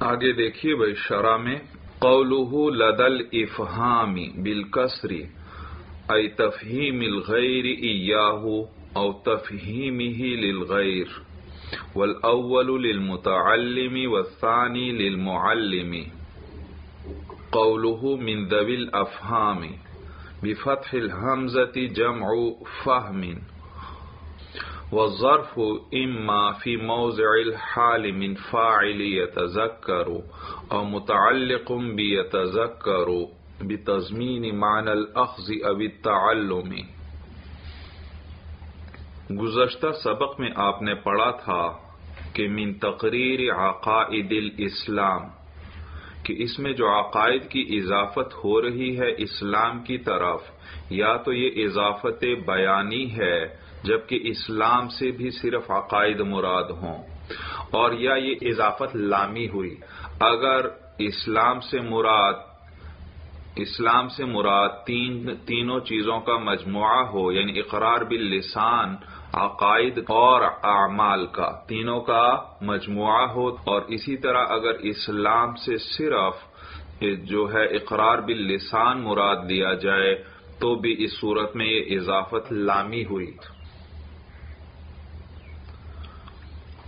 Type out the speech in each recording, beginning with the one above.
آگے دیکھیے بھائی، شرح میں قولہ لدل افہامی بالکسری ای تفہیم الغیر ایاہ او تفہیمہ للغیر والاول للمتعلم والثانی للمعلم. قوله من ذوي الافهام بفتح الهمزة جمع فهم والظرف اما في موضع الحال من فاعل يتذكر او متعلق بيتذكر بتضمین معنى الاخذ او التعلم. گزشتہ سبق میں آپ نے پڑھا تھا کہ من تقریر عقائد الاسلام، کہ اس میں جو عقائد کی اضافت ہو رہی ہے اسلام کی طرف، یا تو یہ اضافت بیانی ہے جبکہ اسلام سے بھی صرف عقائد مراد ہوں۔ اور یا یہ اضافت لامی ہوئی۔ اگر اسلام سے مراد، اسلام سے مراد تین، تینوں چیزوں کا مجموعہ ہو یعنی اقرار باللسان، عقائد اور اعمال کا، تینوں کا مجموعہ ہو۔ اور اسی طرح اگر اسلام سے صرف جو ہے اقرار باللسان مراد دیا جائے، تو بھی اس صورت میں یہ اضافت لامی ہوئی۔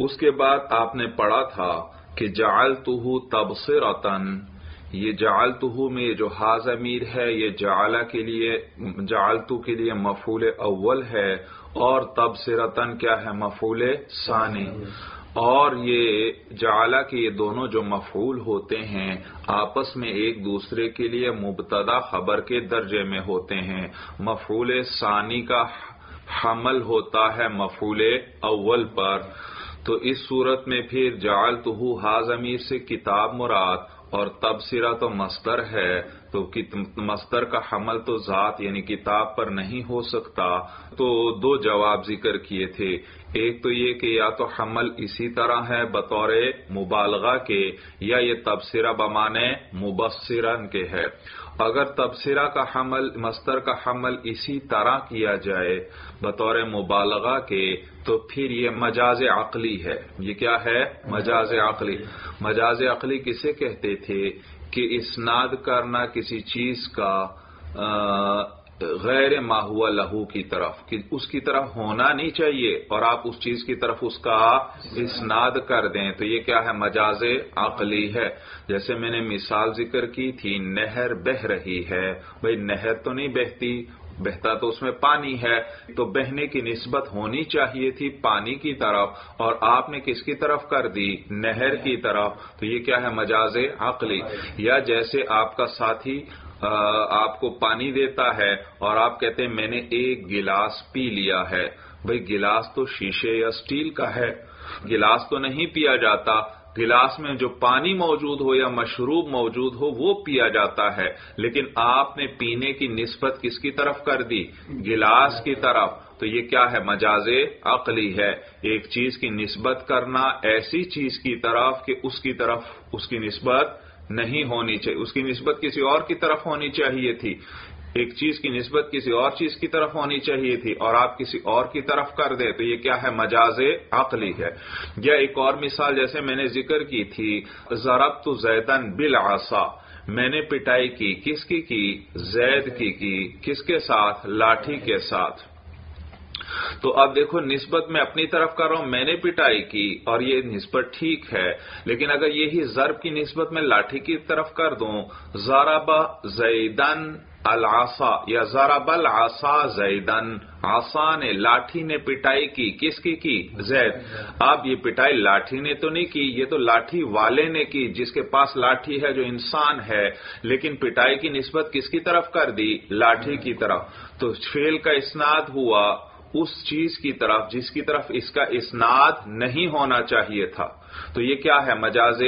اس کے بعد آپ نے پڑھا تھا کہ جعل تو تبصرتن یہ جعلتہ میں یہ جو حاض امیر ہے، یہ جعلہ کے لیے، جعلتو کے لیے مفول اول ہے، اور تبصرتن کیا ہے؟ مفول ثانی۔ اور یہ جعلہ کے یہ دونوں جو مفعول ہوتے ہیں، آپس میں ایک دوسرے کے لیے مبتدا خبر کے درجے میں ہوتے ہیں۔ مفعول ثانی کا حمل ہوتا ہے مفعول اول پر۔ تو اس صورت میں پھر جعل تو حاض امیر سے کتاب مراد اور تبصرہ تو مستر ہے، تو مستر کا حمل تو ذات یعنی کتاب پر نہیں ہو سکتا۔ تو دو جواب ذکر کیے تھے۔ ایک تو یہ کہ یا تو حمل اسی طرح ہے بطور مبالغہ کے، یا یہ تبصرہ بمانے مبصرن کے ہے۔ اگر تبصرہ کا حمل مستر کا حمل اسی طرح کیا جائے بطور مبالغہ کے، تو پھر یہ مجاز عقلی ہے۔ یہ کیا ہے؟ مجاز عقلی۔ مجاز عقلی کسے کہتے تھے کہ اسناد کرنا کسی چیز کا غیر ماہوا لہو کی طرف، کہ اس کی طرف ہونا نہیں چاہیے اور آپ اس چیز کی طرف اس کا اسناد کر دیں۔ تو یہ کیا ہے؟ مجاز عقلی ہے۔ جیسے میں نے مثال ذکر کی تھی، نہر بہ رہی ہے۔ بھائی، نہر تو نہیں بہتی، بہتا تو اس میں پانی ہے۔ تو بہنے کی نسبت ہونی چاہیے تھی پانی کی طرف، اور آپ نے کس کی طرف کر دی؟ نہر کی طرف۔ تو یہ کیا ہے؟ مجاز عقلی۔ یا جیسے آپ کا ساتھی آپ کو پانی دیتا ہے اور آپ کہتے ہیں میں نے ایک گلاس پی لیا ہے۔ بھئی گلاس تو شیشے یا سٹیل کا ہے۔ گلاس تو نہیں پیا جاتا۔ گلاس میں جو پانی موجود ہو یا مشروب موجود ہو، وہ پیا جاتا ہے۔ لیکن آپ نے پینے کی نسبت کس کی طرف کر دی؟ گلاس کی طرف۔ تو یہ کیا ہے؟ مجاز عقلی ہے۔ ایک چیز کی نسبت کرنا ایسی چیز کی طرف کہ اس کی طرف اس کی نسبت نہیں ہونی چاہیے اس کی نسبت کسی اور کی طرف ہونی چاہیے تھی۔ ایک چیز کی نسبت کسی اور چیز کی طرف ہونی چاہیے تھی اور آپ کسی اور کی طرف کر دیں تو یہ کیا ہے؟ مجاز عقلی ہے۔ یا ایک اور مثال جیسے میں نے ذکر کی تھی ضرب تو زیدن بل میں نے پٹائی کی، کس کی کی؟ زید کی کی، کس کے ساتھ؟ لاٹھی کے ساتھ۔ تو اب دیکھو، نسبت میں اپنی طرف کر رہا ہوں، میں نے پٹائی کی اور یہ نسبت ٹھیک ہے، لیکن اگر یہی ضرب کی نسبت میں لاٹھی کی طرف کر دوں، ضرب زیدن العصا یا ضرب العصا زیدن آسا نے لاٹھی نے پٹائی کی، کس کی کی؟ زید۔ اب یہ پٹائی لاٹھی نے تو نہیں کی، یہ تو لاٹھی والے نے کی، جس کے پاس لاٹھی ہے جو انسان ہے، لیکن پٹائی کی نسبت کس کی طرف کر دی؟ لاٹھی کی طرف۔ تو فیل کا اسناد ہوا۔ اس چیز کی طرف جس کی طرف اس کا اسناد نہیں ہونا چاہیے تھا۔ تو یہ کیا ہے؟ مجاز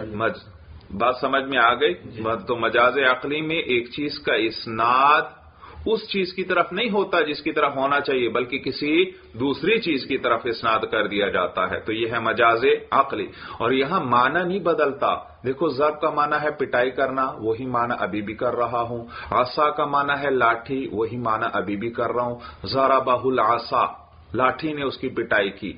مج... بات سمجھ میں آ گئی؟ تو مجاز عقلی میں ایک چیز کا اسناد اس چیز کی طرف نہیں ہوتا جس کی طرف ہونا چاہیے، بلکہ کسی دوسری چیز کی طرف اسناد کر دیا جاتا ہے۔ تو یہ ہے مجاز عقلی۔ اور یہاں معنی نہیں بدلتا۔ دیکھو ضرب کا معنی ہے پٹائی کرنا، وہی معنی ابھی بھی کر رہا ہوں۔ آسا کا معنی ہے لاٹھی، وہی معنی ابھی بھی کر رہا ہوں۔ ذرا باہل آسا لاٹھی نے اس کی پٹائی کی۔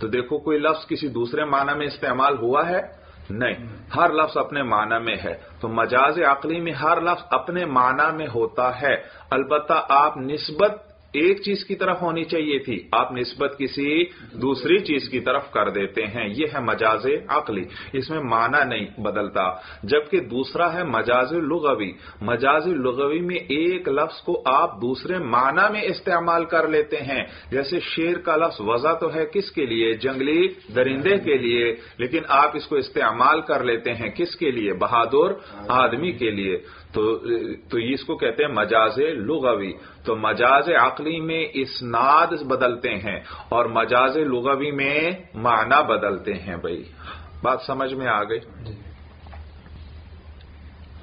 تو دیکھو، کوئی لفظ کسی دوسرے معنی میں استعمال ہوا ہے؟ نہیں، ہر لفظ اپنے معنی میں ہے۔ تو مجاز عقلی میں ہر لفظ اپنے معنی میں ہوتا ہے۔ البتہ آپ نسبت ایک چیز کی طرف ہونی چاہیے تھی۔ آپ نسبت کسی دوسری چیز کی طرف کر دیتے ہیں۔ یہ ہے مجاز عقلی۔ اس میں معنی نہیں بدلتا۔ جبکہ دوسرا ہے مجاز لغوی۔ مجاز لغوی میں ایک لفظ کو آپ دوسرے معنی میں استعمال کر لیتے ہیں۔ جیسے شیر کا لفظ وضع تو ہے کس کے لیے؟ جنگلی درندے کے لیے۔ لیکن آپ اس کو استعمال کر لیتے ہیں کس کے لیے؟ بہادر آدمی کے لیے۔ تو تو اس کو کہتے ہیں مجاز لغوی۔ تو مجاز عقلی میں اسناد بدلتے ہیں اور مجاز لغوی میں معنی بدلتے ہیں بھائی۔ بات سمجھ میں آ گئی؟ جی۔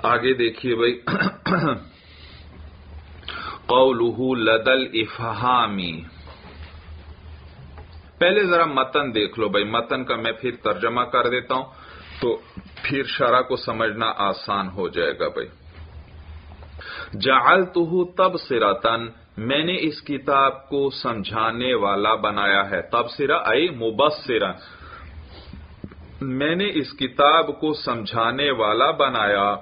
آگے دیکھیے بھائی۔ قولہ لدل افہامی پہلے ذرا متن دیکھ لو بھائی۔ متن کا میں پھر ترجمہ کر دیتا ہوں تو پھر شرح کو سمجھنا آسان ہو جائے گا بھائی۔ جعلتہ تب سراتن میں نے اس کتاب کو سمجھانے والا بنایا ہے۔ تب سرا ائی مبصرا میں نے اس کتاب کو سمجھانے والا بنایا۔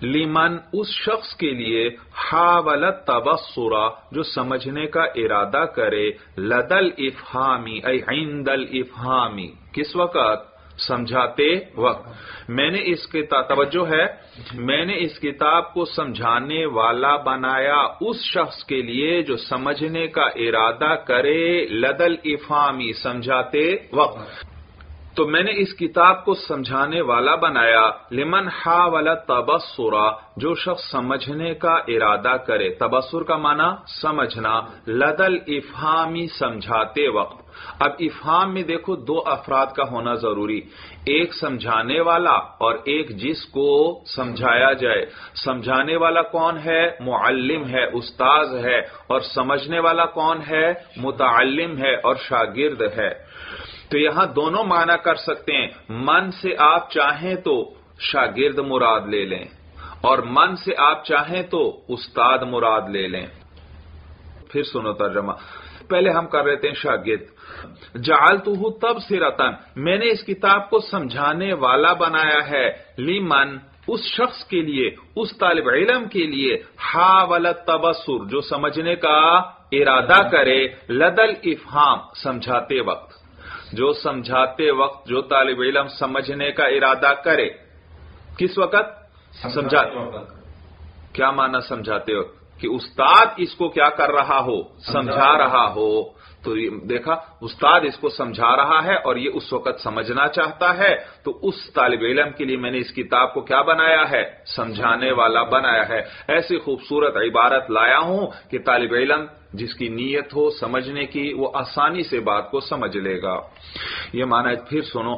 لیمن اس شخص کے لیے حاولت تبصرا جو سمجھنے کا ارادہ کرے، لدل افہامی اے عند الافہامی۔ کس وقت؟ سمجھاتے وقت۔ میں نے اس کتاب توجہ ہے۔ میں نے اس کتاب کو سمجھانے والا بنایا۔ اس شخص کے لیے جو سمجھنے کا ارادہ کرے، لدل افامی سمجھاتے وقت۔ تو میں نے اس کتاب کو سمجھانے والا بنایا۔ لمن ہا والا تبصرا جو شخص سمجھنے کا ارادہ کرے۔ تبصر کا معنی سمجھنا، لدل افہامی سمجھاتے وقت۔ اب افہام میں دیکھو دو افراد کا ہونا ضروری، ایک سمجھانے والا اور ایک جس کو سمجھایا جائے۔ سمجھانے والا کون ہے؟ معلم ہے، استاذ ہے۔ اور سمجھنے والا کون ہے؟ متعلم ہے اور شاگرد ہے۔ تو یہاں دونوں معنی کر سکتے ہیں۔ من سے آپ چاہیں تو شاگرد مراد لے لیں۔ اور من سے آپ چاہیں تو استاد مراد لے لیں۔ پھر سنو ترجمہ۔ پہلے ہم کر رہے تھے شاگرد۔ جال تو تب سے رتن میں نے اس کتاب کو سمجھانے والا بنایا ہے۔ لی من اس شخص کے لیے اس طالب علم کے لیے۔ ہا ولت تبصر جو سمجھنے کا ارادہ کرے۔ لدل افہام سمجھاتے وقت۔ جو سمجھاتے وقت جو طالب علم سمجھنے کا ارادہ کرے۔ کس وقت؟ سمجھاتے کیا مانا سمجھاتے وقت؟ کہ استاد اس کو کیا کر رہا ہو؟ سمجھا رہا ہو۔ تو دیکھا استاد اس کو سمجھا رہا ہے اور یہ اس وقت سمجھنا چاہتا ہے۔ تو اس طالب علم کے لیے میں نے اس کتاب کو کیا بنایا ہے؟ سمجھانے والا بنایا ہے۔ ایسی خوبصورت عبارت لایا ہوں کہ طالب علم جس کی نیت ہو سمجھنے کی، وہ آسانی سے بات کو سمجھ لے گا۔ یہ مانا پھر سنو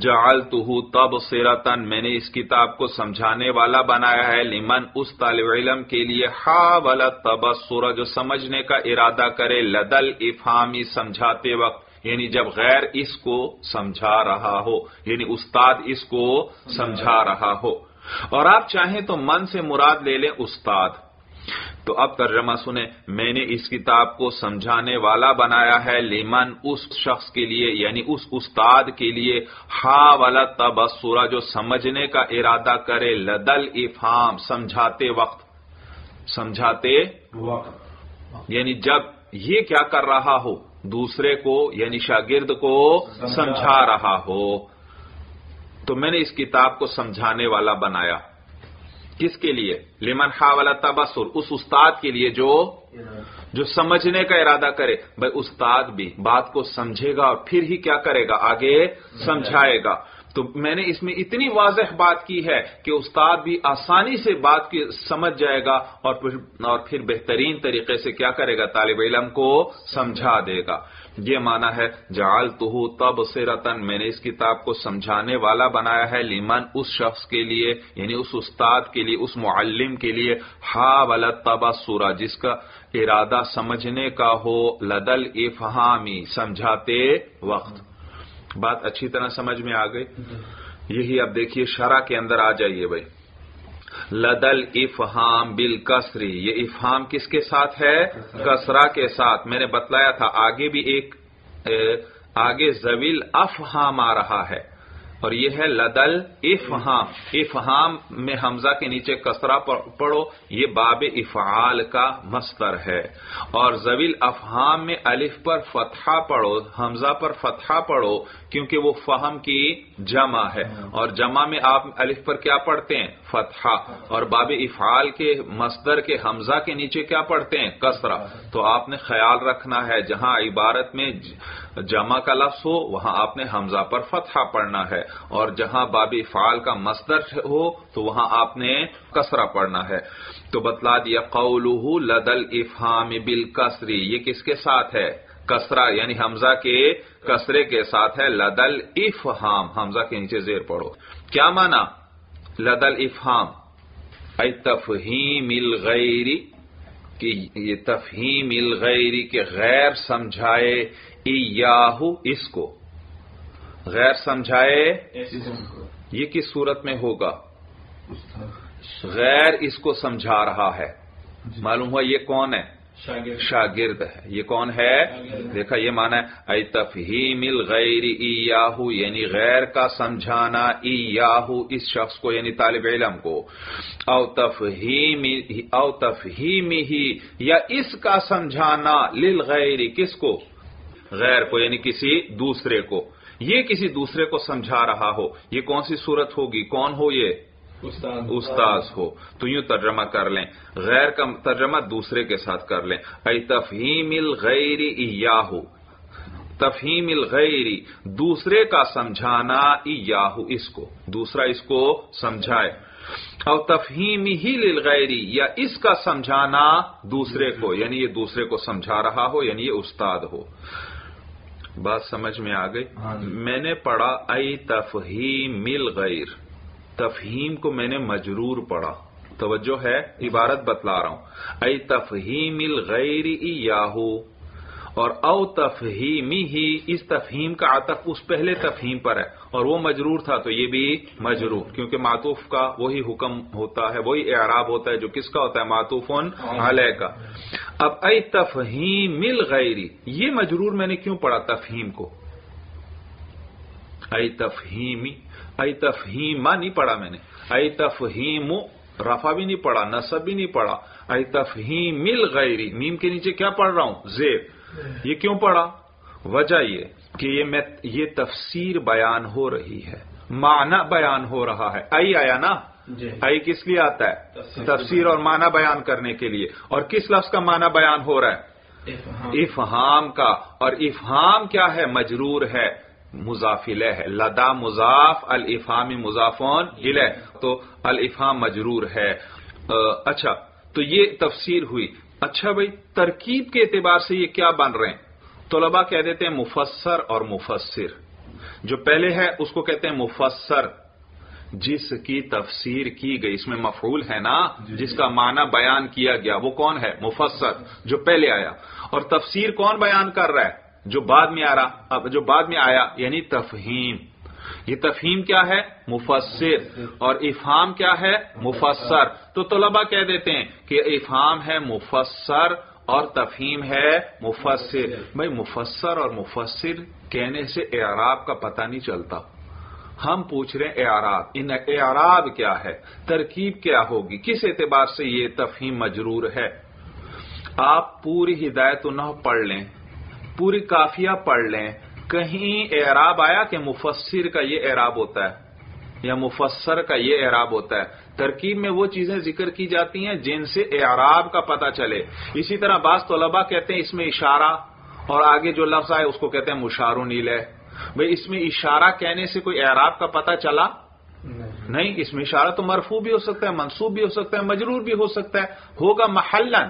جال تو تب سیرتن میں نے اس کتاب کو سمجھانے والا بنایا ہے۔ لمن اس طالب علم کے لیے ہا والا تب جو سمجھنے کا ارادہ کرے۔ لدل افہامی سمجھاتے وقت۔ یعنی جب غیر اس کو سمجھا رہا ہو۔ یعنی استاد اس کو سمجھا رہا ہو۔ اور آپ چاہیں تو من سے مراد لے لیں استاد۔ تو اب ترجمہ سنیں۔ میں نے اس کتاب کو سمجھانے والا بنایا ہے۔ لیمن اس شخص کے لیے یعنی اس استاد کے لیے ہا والا تبصرہ جو سمجھنے کا ارادہ کرے۔ لدل افہام سمجھاتے وقت۔ سمجھاتے وقت۔ یعنی جب یہ کیا کر رہا ہو دوسرے کو یعنی شاگرد کو سمجھا رہا ہو۔ تو میں نے اس کتاب کو سمجھانے والا بنایا۔ کس کے لیے؟ لمن خا تبصر، اس استاد کے لیے جو جو سمجھنے کا ارادہ کرے۔ بھائی استاد بھی بات کو سمجھے گا اور پھر ہی کیا کرے گا؟ آگے سمجھائے گا۔ تو میں نے اس میں اتنی واضح بات کی ہے کہ استاد بھی آسانی سے بات کی سمجھ جائے گا اور پھر بہترین طریقے سے کیا کرے گا؟ طالب علم کو سمجھا دے گا۔ یہ مانا ہے جال تو تب سے رتن میں نے اس کتاب کو سمجھانے والا بنایا ہے لیمن اس شخص کے لیے یعنی اس استاد کے لیے، اس معلم کے لیے ہا والا تبا سورا جس کا ارادہ سمجھنے کا ہو، لدل افہامی، سمجھاتے وقت۔ بات اچھی طرح سمجھ میں آ گئی۔ یہی اب دیکھیے، شرح کے اندر آ جائیے بھائی۔ لدل افہام بالکسری۔ یہ افہام کس کے ساتھ ہے؟ کسرا کے ساتھ۔ میں نے بتلایا تھا، آگے بھی ایک آگے زویل افہام آ رہا ہے۔ اور یہ ہے لدل افہام. افہام میں حمزہ کے نیچے کسرا پڑھو، یہ باب افعال کا مستر ہے۔ اور زویل افہام میں الف پر فتحہ پڑھو، حمزہ پر فتحہ پڑھو، کیونکہ وہ فہم کی جمع ہے۔ اور جمع میں آپ الف پر کیا پڑھتے ہیں؟ فتحہ۔ اور باب افعال کے مصدر کے حمزہ کے نیچے کیا پڑھتے ہیں؟ کسرا تو آپ نے خیال رکھنا ہے، جہاں عبارت میں جمع کا لفظ ہو، وہاں آپ نے حمزہ پر فتحہ پڑھنا ہے۔ اور جہاں باب افعال کا مصدر ہو تو وہاں آپ نے کسرا پڑھنا ہے۔ تو بتلا دیا قول لدل افہام بال یہ کس کے ساتھ ہے؟ کسرا یعنی حمزہ کے کسرے کے ساتھ ہے۔ لدل افہام، حمزہ کے نیچے زیر پڑھو۔ کیا مانا؟ لدل افہام، اے تفہیم الغیری کہ یہ تفہیم الغیری کے غیر سمجھائے، ایاہو، اس کو۔ غیر سمجھائے یہ کس صورت میں ہوگا؟ غیر اس کو سمجھا رہا ہے۔ معلوم ہوا یہ کون ہے؟ شاگرد۔ ہے۔ یہ کون ہے؟ دیکھا یہ مانا ہے اے تفہیم الغیر ایاہو یعنی غیر کا سمجھانا ایاہو اس شخص کو یعنی طالب علم کو۔ او تفہیم او تفہیم ہی یا اس کا سمجھانا للغیر کس کو؟ غیر کو یعنی کسی دوسرے کو۔ یہ کسی دوسرے کو سمجھا رہا ہو یہ کون سی صورت ہوگی؟ کون ہو یہ؟ استاذ ہو۔ تو یوں ترجمہ کر لیں۔ غیر کا ترجمہ دوسرے کے ساتھ کر لیں۔ اے تفہیم الغیر ایاہو۔ تفہیم الغیری دوسرے کا سمجھانا ایاہو اس کو۔ دوسرا اس کو سمجھائے۔ اور تفہیم ہی للغیری یا اس کا سمجھانا دوسرے کو یعنی یہ دوسرے کو سمجھا رہا ہو یعنی یہ استاد ہو۔ بات سمجھ میں آ گئی؟ ہاں جی۔ میں نے پڑھا ائی تفہیم مل غیر تفہیم کو میں نے مجرور پڑھا۔ توجہ ہے عبارت بتلا رہا ہوں۔ ائی تفہیم الغیر یاہو اور او تفہیمی ہی اس تفہیم کا عطف اس پہلے تفہیم پر ہے۔ اور وہ مجرور تھا تو یہ بھی مجرور، کیونکہ معطوف کا وہی حکم ہوتا ہے، وہی اعراب ہوتا ہے جو کس کا ہوتا ہے؟ معطوف علیہ کا۔ اب اے تفہیم مل غیری یہ مجرور میں نے کیوں پڑھا تفہیم کو؟ اے تفہیمی اے تفہیم نہیں پڑھا میں نے۔ اے تفہیم رفا بھی نہیں پڑھا، نصب بھی نہیں پڑھا۔ اے تفہیم مل غیری میم کے نیچے کیا پڑھ رہا ہوں؟ زیر یہ کیوں پڑھا؟ وجہ یہ۔ کہ یہ میں یہ تفسیر بیان ہو رہی ہے۔ معنی بیان ہو رہا ہے۔ آئی آیا نا؟ جی۔ آئی کس لیے آتا ہے؟ تفسیر اور معنی بیان کرنے کے لیے۔ اور کس لفظ کا معنی بیان ہو رہا ہے؟ افہام۔ کا۔ اور افہام کیا ہے؟ مجرور ہے۔ مضافل ہے لدا مضاف الفام مضافون الہ تو الفام مجرور ہے۔ اچھا۔ تو یہ تفسیر ہوئی۔ اچھا بھائی ترکیب کے اعتبار سے یہ کیا بن رہے ہیں؟ طلبا کہہ دیتے ہیں مفسر اور مفسر۔ جو پہلے ہے اس کو کہتے ہیں مفسر۔ جس کی تفسیر کی گئی اس میں مفعول ہے نا جی، جس کا معنی بیان کیا گیا وہ کون ہے؟ مفسر جو پہلے آیا۔ اور تفسیر کون بیان کر رہا ہے؟ جو بعد میں آ رہا جو بعد میں آیا یعنی تفہیم۔ یہ تفہیم کیا ہے؟ مفسر۔ اور افہام کیا ہے؟ مفسر۔ تو طلبا کہہ دیتے ہیں کہ افہام ہے مفسر اور تفہیم ہے مفسر۔ بھائی مفسر اور مفسر کہنے سے اعراب کا پتہ نہیں چلتا۔ ہم پوچھ رہے ہیں اعراب، ان اعراب کیا ہے؟ ترکیب کیا ہوگی؟ کس اعتبار سے یہ تفہیم مجرور ہے؟ آپ پوری ہدایت نہ پڑھ لیں، پوری کافیہ پڑھ لیں۔ کہیں اعراب آیا کہ مفسر کا یہ اعراب ہوتا ہے یا مفسر کا یہ اعراب ہوتا ہے؟ ترکیب میں وہ چیزیں ذکر کی جاتی ہیں جن سے اعراب کا پتہ چلے۔ اسی طرح بعض طلبا کہتے ہیں اس میں اشارہ اور آگے جو لفظ آئے اس کو کہتے ہیں مشار و نیل ہے۔ بھائی اس میں اشارہ کہنے سے کوئی اعراب کا پتہ چلا؟ نہیں، اس میں اشارہ تو مرفو بھی ہو سکتا ہے، منصوب بھی ہو سکتا ہے، مجرور بھی ہو سکتا ہے۔ ہوگا محلن،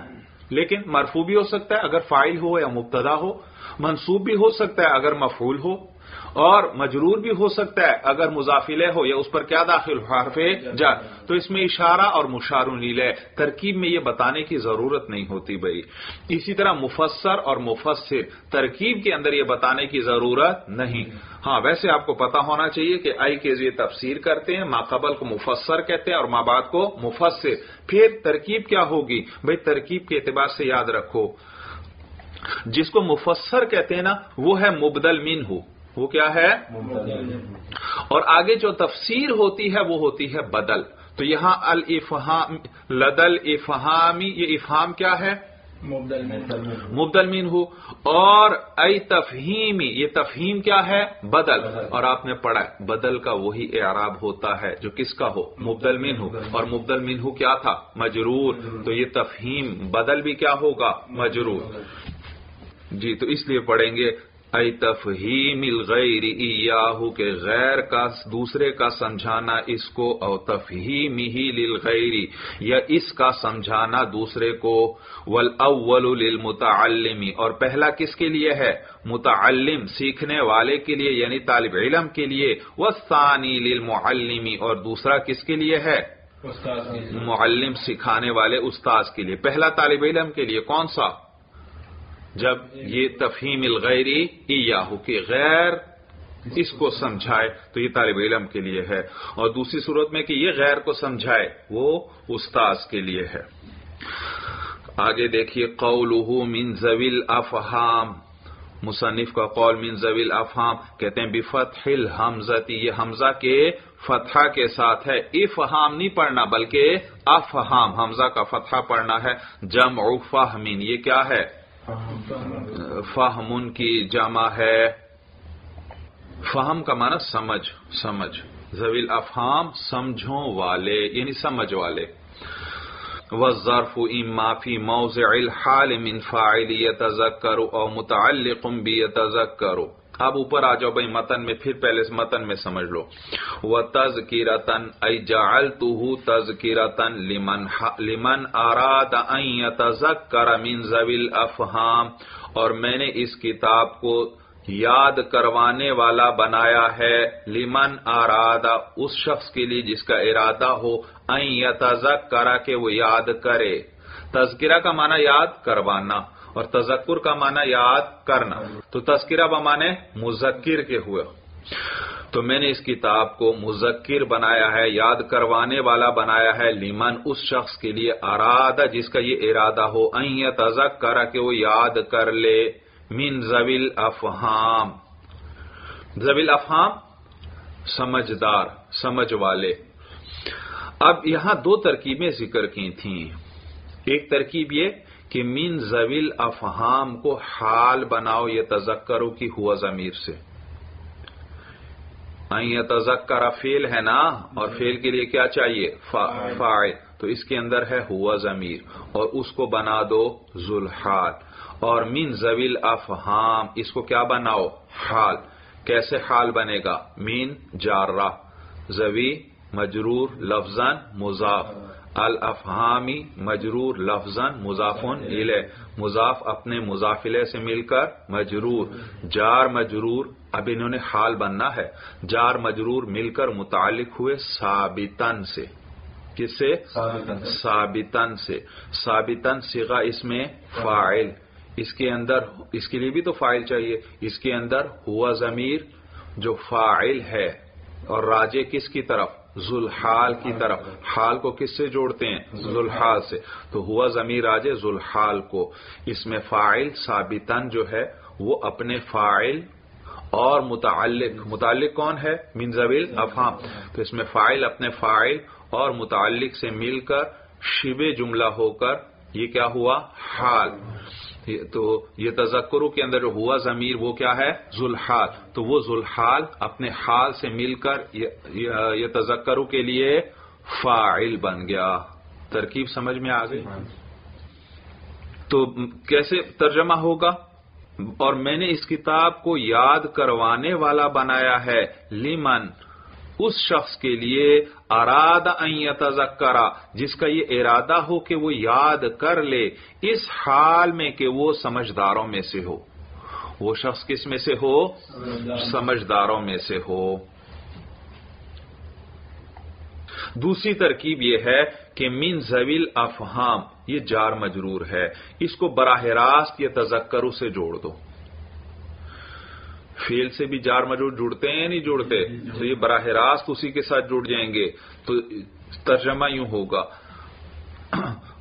لیکن مرفو بھی ہو سکتا ہے اگر فائل ہو یا مبتدا ہو۔ منصوب بھی ہو سکتا ہے اگر مفعول ہو۔ اور مجرور بھی ہو سکتا ہے، اگر مضافلے ہو یا اس پر کیا داخل حرف جا۔ تو اس میں اشارہ اور مشار نیلے ترکیب میں یہ بتانے کی ضرورت نہیں ہوتی بھائی۔ اسی طرح مفسر اور مفسر، ترکیب کے اندر یہ بتانے کی ضرورت نہیں۔ ہاں ویسے آپ کو پتا ہونا چاہیے کہ آئی کے ذریعے تفسیر کرتے ہیں ماقبل کو مفسر کہتے ہیں اور ماں بعد کو مفسر۔ پھر ترکیب کیا ہوگی؟ بھائی، ترکیب کے اعتبار سے یاد رکھو۔ جس کو مفسر کہتے ہیں نا، وہ ہے مبدل مین ہو وہ کیا ہے؟ اور آگے جو تفسیر ہوتی ہے وہ ہوتی ہے بدل۔ تو یہاں الفہام لدل افہامی یہ افہام کیا ہے؟ مبدل مین ہو۔ اور اے تفہیمی یہ تفہیم کیا ہے؟ بدل۔ اور آپ نے پڑھا بدل کا وہی اعراب ہوتا ہے جو کس کا ہو؟ مبدل مین ہو۔ اور مبدل مین ہو کیا تھا؟ مجرور۔ تو یہ تفہیم بدل بھی کیا ہوگا؟ مجرور۔ جی تو اس لیے پڑھیں گے۔ ای تفہیم الغیر ایاہو کے غیر کا دوسرے کا سمجھانا اس کو او تفہیم ہی للغیر یا اس کا سمجھانا دوسرے کو والاول للمتعلم۔ اور پہلا کس کے لیے ہے؟ متعلم سیکھنے والے کے لیے یعنی طالب علم کے لیے۔ والثانی للمعلم۔ اور دوسرا کس کے لیے ہے؟ معلم سکھانے والے استاذ کے لیے۔ پہلا طالب علم کے لیے کون سا؟ جب یہ تفہیم الغیری ایاہو کہ غیر اس کو سمجھائے تو یہ طالب علم کے لیے ہے اور دوسری صورت میں کہ یہ غیر کو سمجھائے وہ استاذ کے لیے ہے۔ آگے دیکھیے قولہ من زویل افہام۔ مصنف کا قول من زویل افہام، کہتے ہیں، بفتح الحمزتی، یہ حمزہ کے فتحہ کے ساتھ ہے۔ افہام نہیں پڑھنا، بلکہ افہام، حمزہ کا فتحہ پڑھنا ہے۔ جمع فہمین، یہ کیا ہے؟ فہم کی جمع ہے۔ فہم کا معنی سمجھ سمجھ۔ زویل افہام سمجھوں والے یعنی سمجھ والے۔ وظرف اما فی موضع الحال من فاعل يتذكر او متعلق بيتذكر۔ اب اوپر آ جاؤ بھائی، متن میں، پھر پہلے متن میں سمجھ لو۔ وہ تز کی رتن ائی تز کی رتن لمن لمن آراد تزک کر زویل افہام اور میں نے اس کتاب کو یاد کروانے والا بنایا ہے۔ لمن آرادہ اس شخص کے لیے جس کا ارادہ ہو این تزک کرا کہ وہ یاد کرے۔ تذکرہ کا معنی یاد کروانا۔ اور تذکر کا معنی یاد کرنا۔ تو تذکرہ بمانے مذکر کے ہوئے۔ تو میں نے اس کتاب کو مذکر بنایا ہے، یاد کروانے والا بنایا ہے۔ لیمن اس شخص کے لیے ارادہ، جس کا یہ ارادہ ہو این تزک کرا کہ وہ یاد کر لے۔ من زویل افہام۔ زویل افہام، سمجھدار، سمجھ والے۔ اب یہاں دو ترکیبیں ذکر کی تھیں۔ ایک ترکیب یہ کہ من زویل افہام کو حال بناؤ یہ تذکرو کی ہوا ضمیر سے۔ یہ تذکرہ فیل ہے نا؟ اور فیل کے لیے کیا چاہیے؟ فائل تو اس کے اندر ہے ہوا ضمیر۔ اور اس کو بنا دو ذوالحال۔ اور من زویل افہام اس کو کیا بناؤ؟ حال۔ کیسے حال بنے گا؟ مین جارہ۔ زوی مجرور لفظن مضاف۔ الافہامی مجرور لفظ مضافن مضاف اپنے مضافلے سے مل کر مجرور جار مجرور اب انہوں نے حال بننا ہے جار مجرور مل کر متعلق ہوئے سابتن سے۔ کس سے۔ سابتن سے۔ سابتن سگا اس میں فائل اس کے اندر اس کے لیے بھی تو فائل چاہیے۔ اس کے اندر ہوا ضمیر جو فائل ہے اور راجے کس کی طرف؟ ذوالحال کی طرف۔ حال کو کس سے جوڑتے ہیں؟ ذوالحال سے۔ تو ہوا ضمیر آج ذوالحال کو۔ اس میں فائل ثابتن جو ہے، وہ اپنے فائل اور متعلق۔ متعلق کون ہے؟ منزویل افہام۔ تو اس میں فائل اپنے فائل اور متعلق سے مل کر شب جملہ ہو کر یہ کیا ہوا؟ حال۔ تو یہ تذکروں کے اندر جو ہوا ضمیر وہ کیا ہے؟ ذوالحال. تو وہ ذوالحال اپنے حال سے مل کر یہ تذکروں کے لیے فاعل بن گیا. ترکیب سمجھ میں آ گئی؟ تو کیسے ترجمہ ہوگا؟ اور میں نے اس کتاب کو یاد کروانے والا بنایا ہے. لیمن اس شخص کے لیے اراد تذکرا جس کا یہ ارادہ ہو کہ وہ یاد کر لے، اس حال میں کہ وہ سمجھداروں میں سے ہو۔ وہ شخص کس میں سے ہو؟ سمجھداروں میں سے ہو۔ دوسری ترکیب یہ ہے کہ من زویل افہام، یہ جار مجرور ہے۔ اس کو براہ راست یہ تذکروں سے جوڑ دو۔ فیل سے بھی جار مجرور جڑتے ہیں یا نہیں جڑتے؟ تو یہ براہ راست اسی کے ساتھ جڑ جائیں گے۔ تو ترجمہ یوں ہوگا۔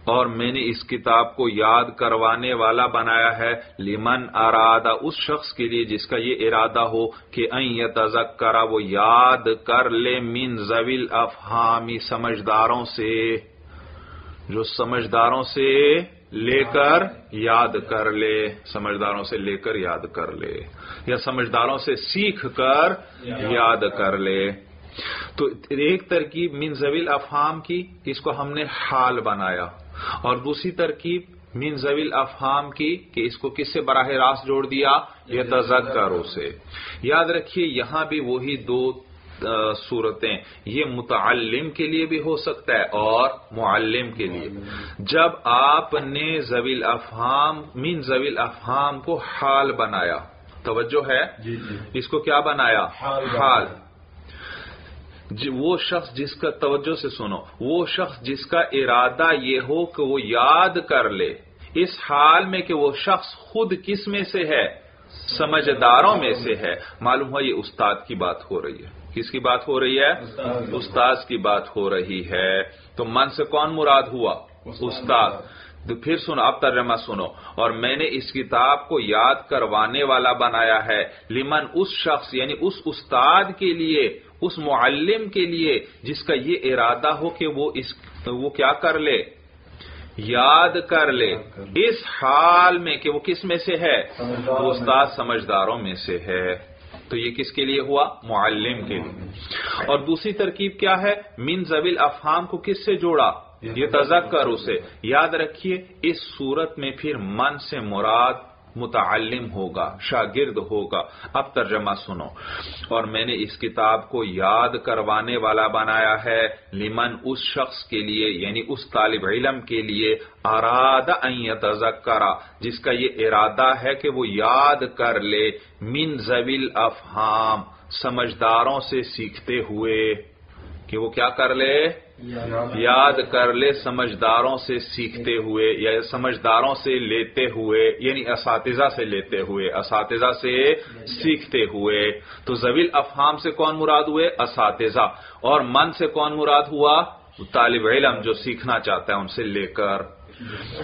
اور میں نے اس کتاب کو یاد کروانے والا بنایا ہے۔ لمن ارادہ اس شخص کے لیے جس کا یہ ارادہ ہو کہ این کرا وہ یاد کر لے من زویل افہامی سمجھداروں سے۔ جو سمجھداروں سے لے کر یاد کر لے سمجھداروں سے لے کر یاد کر لے یا سمجھداروں سے سیکھ کر یاد کر لے۔ تو ایک ترکیب من زویل افہام کی اس کو ہم نے حال بنایا۔ اور دوسری ترکیب من زویل افہام کی کہ اس کو کس سے براہ راست جوڑ دیا؟ یہ تذکروں سے۔ یاد رکھیے یہاں بھی وہی دو صورتیں یہ متعلم کے لیے بھی ہو سکتا ہے اور معلم کے لیے۔ جب آپ نے زویل افہام من زویل افہام کو حال بنایا توجہ ہے؟ جی، جی۔ اس کو کیا بنایا۔ حال۔ جی، وہ شخص جس کا توجہ سے سنو وہ شخص جس کا ارادہ یہ ہو کہ وہ یاد کر لے اس حال میں کہ وہ شخص خود کس میں سے ہے؟ سمجھداروں میں سے ہے۔ معلوم ہوا یہ استاد کی بات ہو رہی ہے۔ کس کی بات ہو رہی ہے؟ استاد کی بات ہو رہی ہے۔ تو من سے کون مراد ہوا؟ استاد تو پھر سنو اب ترجمہ سنو۔ اور میں نے اس کتاب کو یاد کروانے والا بنایا ہے۔ لمن اس شخص یعنی اس استاد کے لیے اس معلم کے لیے جس کا یہ ارادہ ہو کہ وہ اس وہ کیا کر لے؟ یاد کر لے۔ اس حال میں کہ وہ کس میں سے ہے؟ استاد سمجھداروں میں سے ہے۔ تو یہ کس کے لیے ہوا؟ معلم کے لیے۔ اور دوسری ترکیب کیا ہے؟ من زویل افہام کو کس سے جوڑا؟ یہ تذکر اسے۔ یاد رکھیے اس صورت میں پھر من سے مراد متعلم ہوگا، شاگرد ہوگا۔ اب ترجمہ سنو۔ اور میں نے اس کتاب کو یاد کروانے والا بنایا ہے۔ لمن اس شخص کے لیے یعنی اس طالب علم کے لیے ارادہ تذکرہ جس کا یہ ارادہ ہے کہ وہ یاد کر لے۔ من زویل افہام، سمجھداروں سے سیکھتے ہوئے کہ وہ کیا کر لے؟ یاد کر لے سمجھداروں سے سیکھتے ہوئے یا سمجھداروں سے لیتے ہوئے یعنی اساتذہ سے لیتے ہوئے، اساتذہ سے سیکھتے ہوئے۔ تو زویل افہام سے کون مراد ہوئے؟ اساتذہ۔ اور من سے کون مراد ہوا؟ طالب علم جو سیکھنا چاہتا ہے ان سے لے کر۔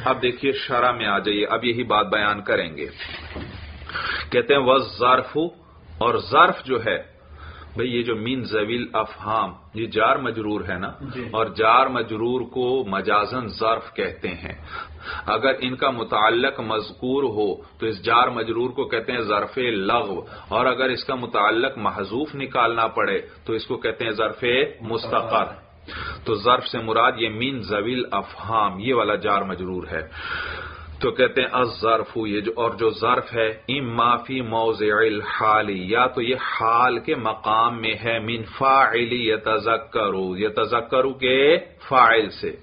اب دیکھیے شرح میں آ جائیے۔ اب یہی بات بیان کریں گے۔ کہتے ہیں وہ ظرف اور ظرف جو ہے بھئی یہ جو مین زویل افہام یہ جار مجرور ہے نا؟ جی۔ اور جار مجرور کو مجازن ظرف کہتے ہیں۔ اگر ان کا متعلق مذکور ہو تو اس جار مجرور کو کہتے ہیں ظرف لغو۔ اور اگر اس کا متعلق محضوف نکالنا پڑے تو اس کو کہتے ہیں ظرف مستقر۔ تو ظرف سے مراد یہ مین زویل افہام یہ والا جار مجرور ہے۔ تو کہتے ہیں الظرف یہ جو اور جو ظرف ہے ام معافی موضع الحال یا تو یہ حال کے مقام میں ہے من فاعل یتذکرو یتذکرو کے فاعل سے۔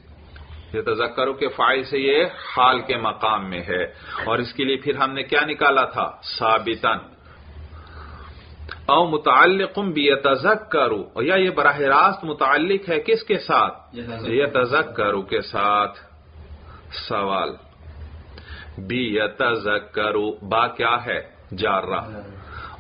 یتذکرو کے فاعل سے یہ حال کے مقام میں ہے۔ اور اس کے لیے پھر ہم نے کیا نکالا تھا؟ ثابتن او متعلق بھی یتذکرو یا یہ براہ راست متعلق ہے کس کے ساتھ؟ یتذکرو کے ساتھ۔ سوال۔ بی یتذکرو با کیا ہے؟ جارہ۔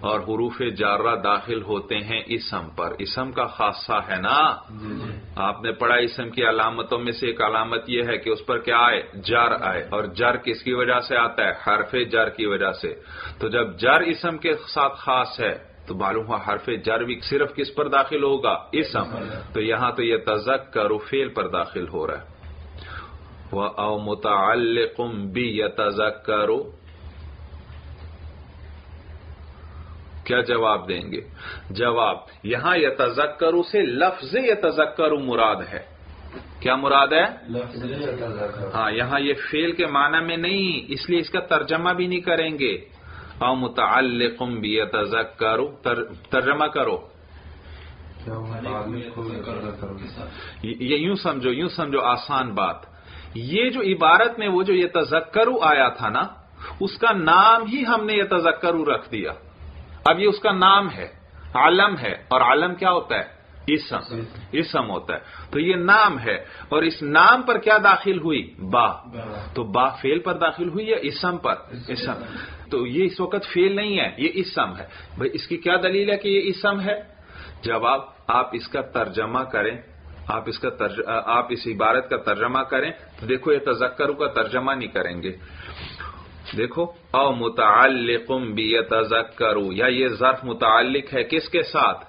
اور حروف جارہ داخل ہوتے ہیں اسم پر۔ اسم کا خاصہ ہے نا؟ جی، جی۔ آپ نے پڑھا اسم کی علامتوں میں سے ایک علامت یہ ہے کہ اس پر کیا آئے؟ جر آئے۔ اور جر کس کی وجہ سے آتا ہے؟ حرف جر کی وجہ سے۔ تو جب جر اسم کے ساتھ خاص ہے تو معلوم ہوا حرف جر بھی صرف کس پر داخل ہوگا؟ اسم۔ تو یہاں تو یہ تزک کرو فیل پر داخل ہو رہا ہے۔ او متعلق بھی یتذکرو کیا جواب دیں گے؟ جواب یہاں یتذکرو سے لفظ یتذکرو مراد ہے۔ کیا مراد ہے؟ ہاں یہاں یہ فیل کے معنی میں نہیں اس لیے اس کا ترجمہ بھی نہیں کریں گے۔ او متعلق بھی یتذکرو ترجمہ کرو۔ یہ یوں سمجھو یوں سمجھو آسان بات۔ یہ جو عبارت میں وہ جو یہ تذکرو آیا تھا نا اس کا نام ہی ہم نے یہ تذکرو رکھ دیا۔ اب یہ اس کا نام ہے عالم ہے اور عالم کیا ہوتا ہے؟ اسم اسم۔ ہوتا ہے۔ تو یہ نام ہے اور اس نام پر کیا داخل ہوئی؟ با۔ تو با فیل پر داخل ہوئی یا اسم پر؟ اسم۔ تو یہ اس وقت فیل نہیں ہے یہ اسم ہے۔ بھائی اس کی کیا دلیل ہے کہ یہ اسم ہے؟ آپ آپ اس کا ترجمہ کریں۔ آپ اس کا ترج... آپ اس عبارت کا ترجمہ کریں۔ تو دیکھو یہ تذکرو کا ترجمہ نہیں کریں گے۔ دیکھو او متعلقم بی تذکرو یا یہ ظرف متعلق ہے کس کے ساتھ؟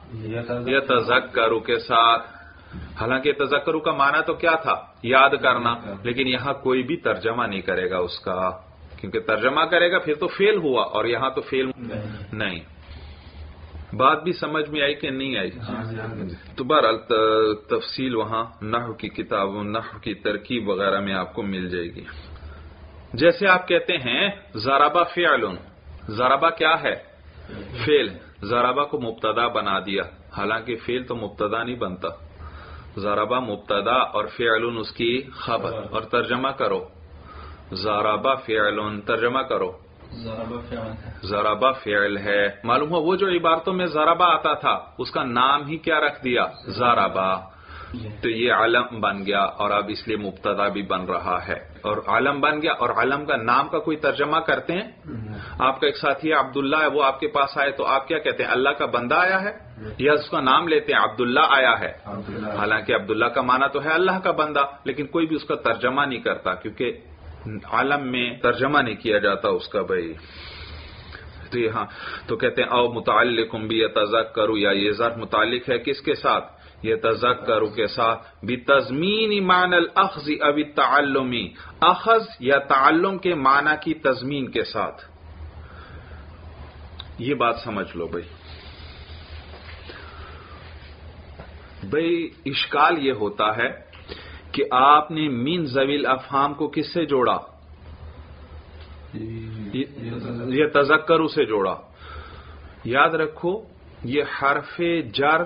یہ تذکرو کے ساتھ۔ حالانکہ تذکرو کا معنی تو کیا تھا؟ یاد کرنا۔ لیکن یہاں کوئی بھی ترجمہ نہیں کرے گا اس کا۔ کیونکہ ترجمہ کرے گا پھر تو فیل ہوا اور یہاں تو فیل نہیں۔ بات بھی سمجھ میں آئی کہ نہیں آئی؟ تو بہرحال تفصیل وہاں نحو کی کتابوں نحو کی ترکیب وغیرہ میں آپ کو مل جائے گی۔ جیسے آپ کہتے ہیں زارابا فعل۔ زارابا کیا ہے؟ فیل زارابا کو مبتدا بنا دیا۔ حالانکہ فیل تو مبتدا نہیں بنتا۔ زارابا مبتدا اور فعل اس کی خبر۔ اور ترجمہ کرو۔ زارابا فعل ترجمہ کرو۔ زرابا فعل ہے۔ معلوم ہو وہ جو عبارتوں میں زرابا آتا تھا اس کا نام ہی کیا رکھ دیا؟ زارابا تو یہ عالم بن گیا اور اب اس لیے مبتدا بھی بن رہا ہے۔ اور عالم بن گیا اور عالم کا نام کا کوئی ترجمہ کرتے ہیں؟ آپ کا ایک ساتھی عبداللہ ہے وہ آپ کے پاس آئے تو آپ کیا کہتے ہیں؟ اللہ کا بندہ آیا ہے؟ یا اس کا نام لیتے ہیں عبداللہ آیا ہے؟ حالانکہ عبداللہ کا معنی تو ہے اللہ کا بندہ لیکن کوئی بھی اس کا ترجمہ نہیں کرتا کیونکہ عالم میں ترجمہ نہیں کیا جاتا اس کا بھائی۔ تو یہاں تو کہتے ہیں او متعلق بھی کرو یا یہ ذرا متعلق ہے کس کے ساتھ؟ یہ تذکر کے ساتھ بھی تزمین مان الخذ ابھی تعلمی اخذ یا تعلم کے معنی کی تزمین کے ساتھ۔ یہ بات سمجھ لو بھائی۔ بھائی، اشکال یہ ہوتا ہے کہ آپ نے مین زویل افہام کو کس سے جوڑا؟ یہ تذکر سے جوڑا۔ یاد رکھو، یہ حرف جر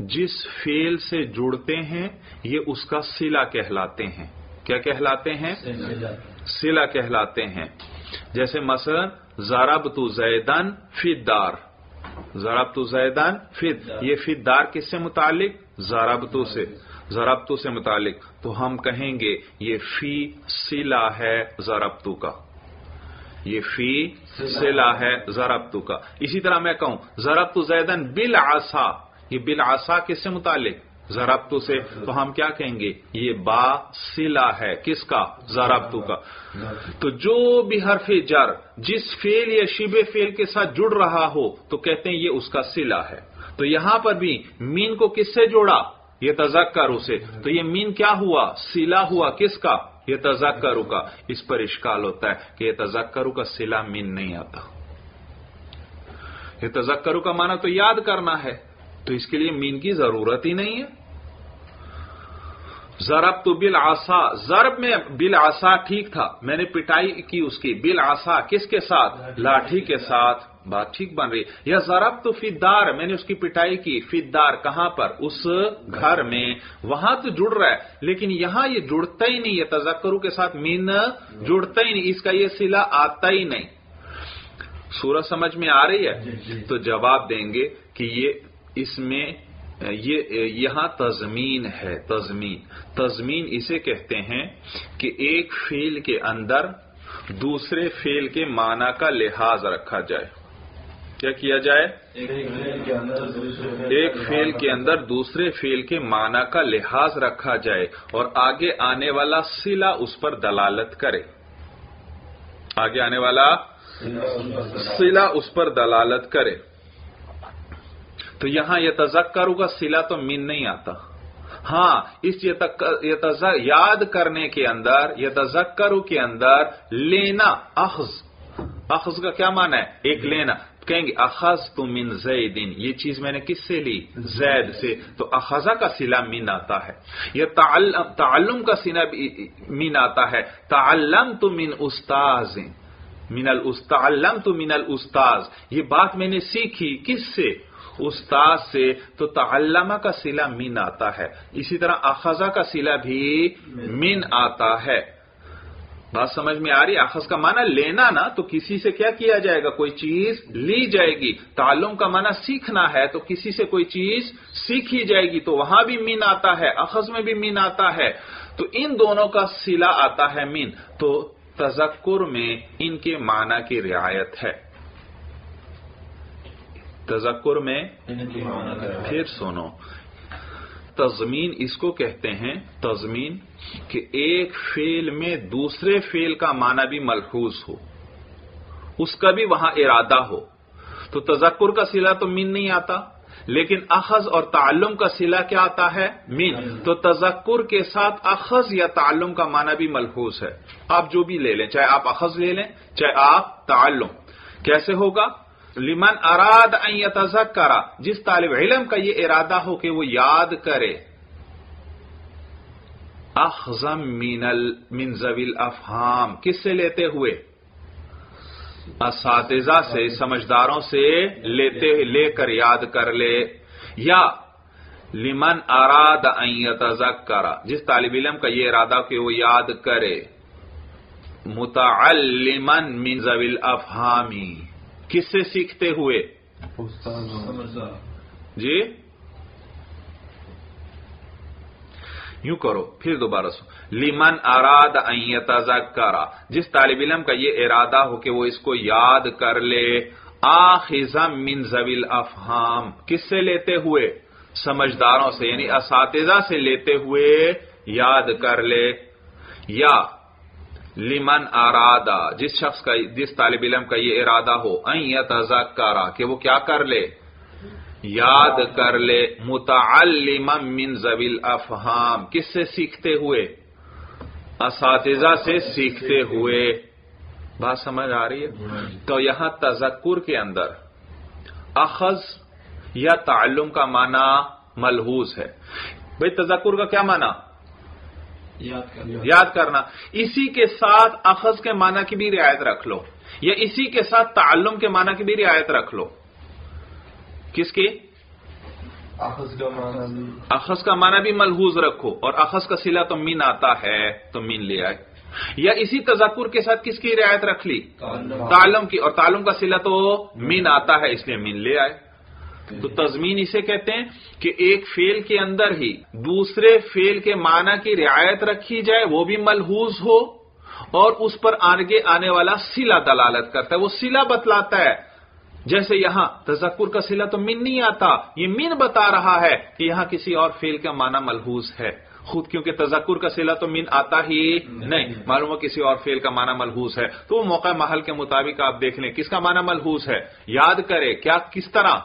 جس فیل سے جڑتے ہیں، یہ اس کا سلا کہلاتے ہیں۔ کیا کہلاتے ہیں؟ سلا کہلاتے ہیں۔ جیسے مثلا زارب تو زیدن فدار زرب تو زیدن فد یہ فدار کس سے متعلق؟ زاربتو سے۔ زربتو سے متعلق، تو ہم کہیں گے یہ فی سلا ہے زربتو کا۔ یہ فی سلا ہے زربتو کا۔ اسی طرح میں کہوں زربتو زیدن بل آسا یہ بل آسا کس سے متعلق؟ زربتو سے۔ تو ہم کیا کہیں گے؟ یہ با سلا ہے۔ کس کا؟ زربتو کا۔ تو جو بھی حرف جر، جس فیل یا شیب فیل کے ساتھ جڑ رہا ہو، تو کہتے ہیں یہ اس کا سلا ہے۔ تو یہاں پر بھی مین کو کس سے جوڑا؟ یہ تذکر اسے تو یہ مین کیا ہوا؟ سلا ہوا کس کا؟ یہ تذکر کا۔ اس پر اشکال ہوتا ہے کہ یہ تذکر کا سلا مین نہیں آتا۔ یہ تذکر کا معنی تو یاد کرنا ہے۔ تو اس کے لیے مین کی ضرورت ہی نہیں ہے۔ ضرب تو بل آسا ضرب میں بل آسا ٹھیک تھا میں نے پٹائی کی اس کی بل آسا کس کے ساتھ؟ لاٹھی کے ساتھ۔ بات ٹھیک بن رہی۔ یا ضرب تو فدار میں نے اس کی پٹائی کی فدار کہاں پر؟ اس گھر میں۔ وہاں تو جڑ رہا ہے لیکن یہاں یہ جڑتا ہی نہیں یہ تذکروں کے ساتھ مین جڑتا ہی نہیں اس کا یہ سلا آتا ہی نہیں۔ سورج سمجھ میں آ رہی ہے؟ جی، جی۔ تو جواب دیں گے کہ یہ اس میں یہ یہاں تزمین ہے تزمین تزمین اسے کہتے ہیں کہ ایک فیل کے اندر دوسرے فیل کے معنی کا لحاظ رکھا جائے۔ کیا کیا جائے؟ ایک فیل کے اندر دوسرے فیل کے معنی کا لحاظ رکھا جائے اور آگے آنے والا سلا اس پر دلالت کرے۔ آگے آنے والا سلا اس پر دلالت کرے۔ تو یہاں یہ تذکر کا سلا تو مین نہیں آتا۔ ہاں اس یاد کرنے کے اندر یہ تذکر کے اندر لینا، اخذ۔ اخذ کا کیا معنی ہے؟ ایک لینا۔ کہیں گے اخذ تو من زیدن۔ یہ چیز میں نے کس سے لی؟ زید سے۔ تو اخذا کا سلا مین آتا ہے۔ یہ تعلم کا سلا مین آتا ہے۔ تعلم تو من استاذ۔ من الستعلم تو من الاستاذ یہ بات میں نے سیکھی کس سے؟ استاد سے تو تعلمہ کا سلا مین آتا ہے۔ اسی طرح اخذا کا سلا بھی مین آتا ہے۔ بات سمجھ میں آ رہی اخذ کا معنی لینا نا، تو کسی سے کیا کیا جائے گا؟ کوئی چیز لی جائے گی۔ تعلم کا معنی سیکھنا ہے، تو کسی سے کوئی چیز سیکھی جائے گی۔ تو وہاں بھی مین آتا ہے، اخذ میں بھی مین آتا ہے۔ تو ان دونوں کا سلا آتا ہے مین تو تذکر میں ان کے معنی کی رعایت ہے۔ تذکر میں پھر سنو۔ تزمین اس کو کہتے ہیں تزمین کہ ایک فیل میں دوسرے فیل کا معنی بھی ملحوظ ہو، اس کا بھی وہاں ارادہ ہو۔ تو تذکر کا سلا تو مین نہیں آتا، لیکن اخذ اور تعلم کا سلا کیا آتا ہے؟ مین۔ تو تذکر کے ساتھ اخذ یا تعلم کا معنی بھی ملحوظ ہے۔ آپ جو بھی لے لیں، چاہے آپ اخذ لے لیں، چاہے آپ تعلم۔ کیسے ہوگا؟ لمن اراد ان یتذکر، جس طالب علم کا یہ ارادہ ہو کہ وہ یاد کرے. اخذم من من زویل افہام کس سے لیتے ہوئے؟ اساتذہ سے، سمجھداروں سے لیتے، لے کر یاد کر لے. یا لمن اراد ان یتذکر، جس طالب علم کا یہ ارادہ کہ وہ یاد کرے. متعلمن من زویل افہامی کس سے سیکھتے ہوئے؟ جی؟ یوں کرو، پھر دوبارہ سو لیمن اراد یتذکر۔ جس طالب علم کا یہ ارادہ ہو کہ وہ اس کو یاد کر لے آخذم من زویل افہام کس سے لیتے ہوئے؟ سمجھداروں سے یعنی اساتذہ سے لیتے ہوئے یاد کر لے۔ یا لمن ارادہ جس شخص کا جس طالب علم کا یہ ارادہ ہو یتذکر کہ وہ کیا کر لے؟ یاد کر لے متعلم من زویل افہام کس سے سیکھتے ہوئے؟ اساتذہ سے سیکھتے ہوئے۔ بات سمجھ آ رہی ہے؟ تو یہاں تذکر کے اندر اخذ یا تعلم کا معنی ملحوظ ہے۔ بھئی تذکر کا کیا معنی؟ یاد کرنا۔ اسی کے ساتھ اخذ کے معنی کی بھی رعایت رکھ لو۔ یا اسی کے ساتھ تعلم کے معنی کی بھی رعایت رکھ لو۔ کس کی؟ اخذ کا معنی بھی۔ ملحوظ رکھو۔ اور اخذ کا سلا تو مین آتا ہے تو مین لے آئے۔ یا اسی تذکر کے ساتھ کس کی رعایت رکھ لی؟ تعلم۔ کی۔ اور تعلم کا سلا تو مین آتا ہے اس لیے مین لے آئے۔ تو تزمین اسے کہتے ہیں کہ ایک فیل کے اندر ہی دوسرے فیل کے معنی کی رعایت رکھی جائے، وہ بھی ملحوظ ہو اور اس پر آگے آنے والا سلا دلالت کرتا ہے۔ وہ سلا بتلاتا ہے۔ جیسے یہاں تذکر کا سلا تو من نہیں آتا، یہ من بتا رہا ہے کہ یہاں کسی اور فیل کا معنی ملحوظ ہے۔ خود کیونکہ تذکر کا سلا تو من آتا ہی نہیں، معلوم ہو کسی اور فیل کا معنی ملحوظ ہے۔ تو وہ موقع محل کے مطابق آپ دیکھ لیں، کس کا معنی ملحوظ ہے؟ یاد کرے کیا، کس طرح؟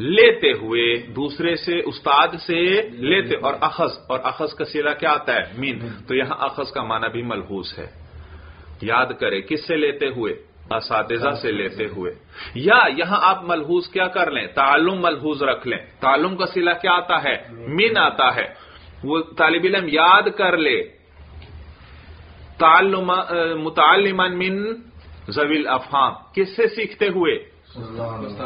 لیتے ہوئے دوسرے سے استاد سے لیتے اور اخذ اور اخذ کا سیلا کیا آتا ہے؟ مین۔ تو یہاں اخذ کا معنی بھی ملحوظ ہے۔ یاد کرے، کس سے لیتے ہوئے؟ اساتذہ سے لیتے ہوئے۔ یا یہاں آپ ملحوظ کیا کر لیں؟ تعلم ملحوظ رکھ لیں۔ تعلم کا سلا کیا آتا ہے؟ مین آتا ہے۔ وہ طالب علم یاد کر لے۔ تعلم متعلم من زویل افہام کس سے سیکھتے ہوئے؟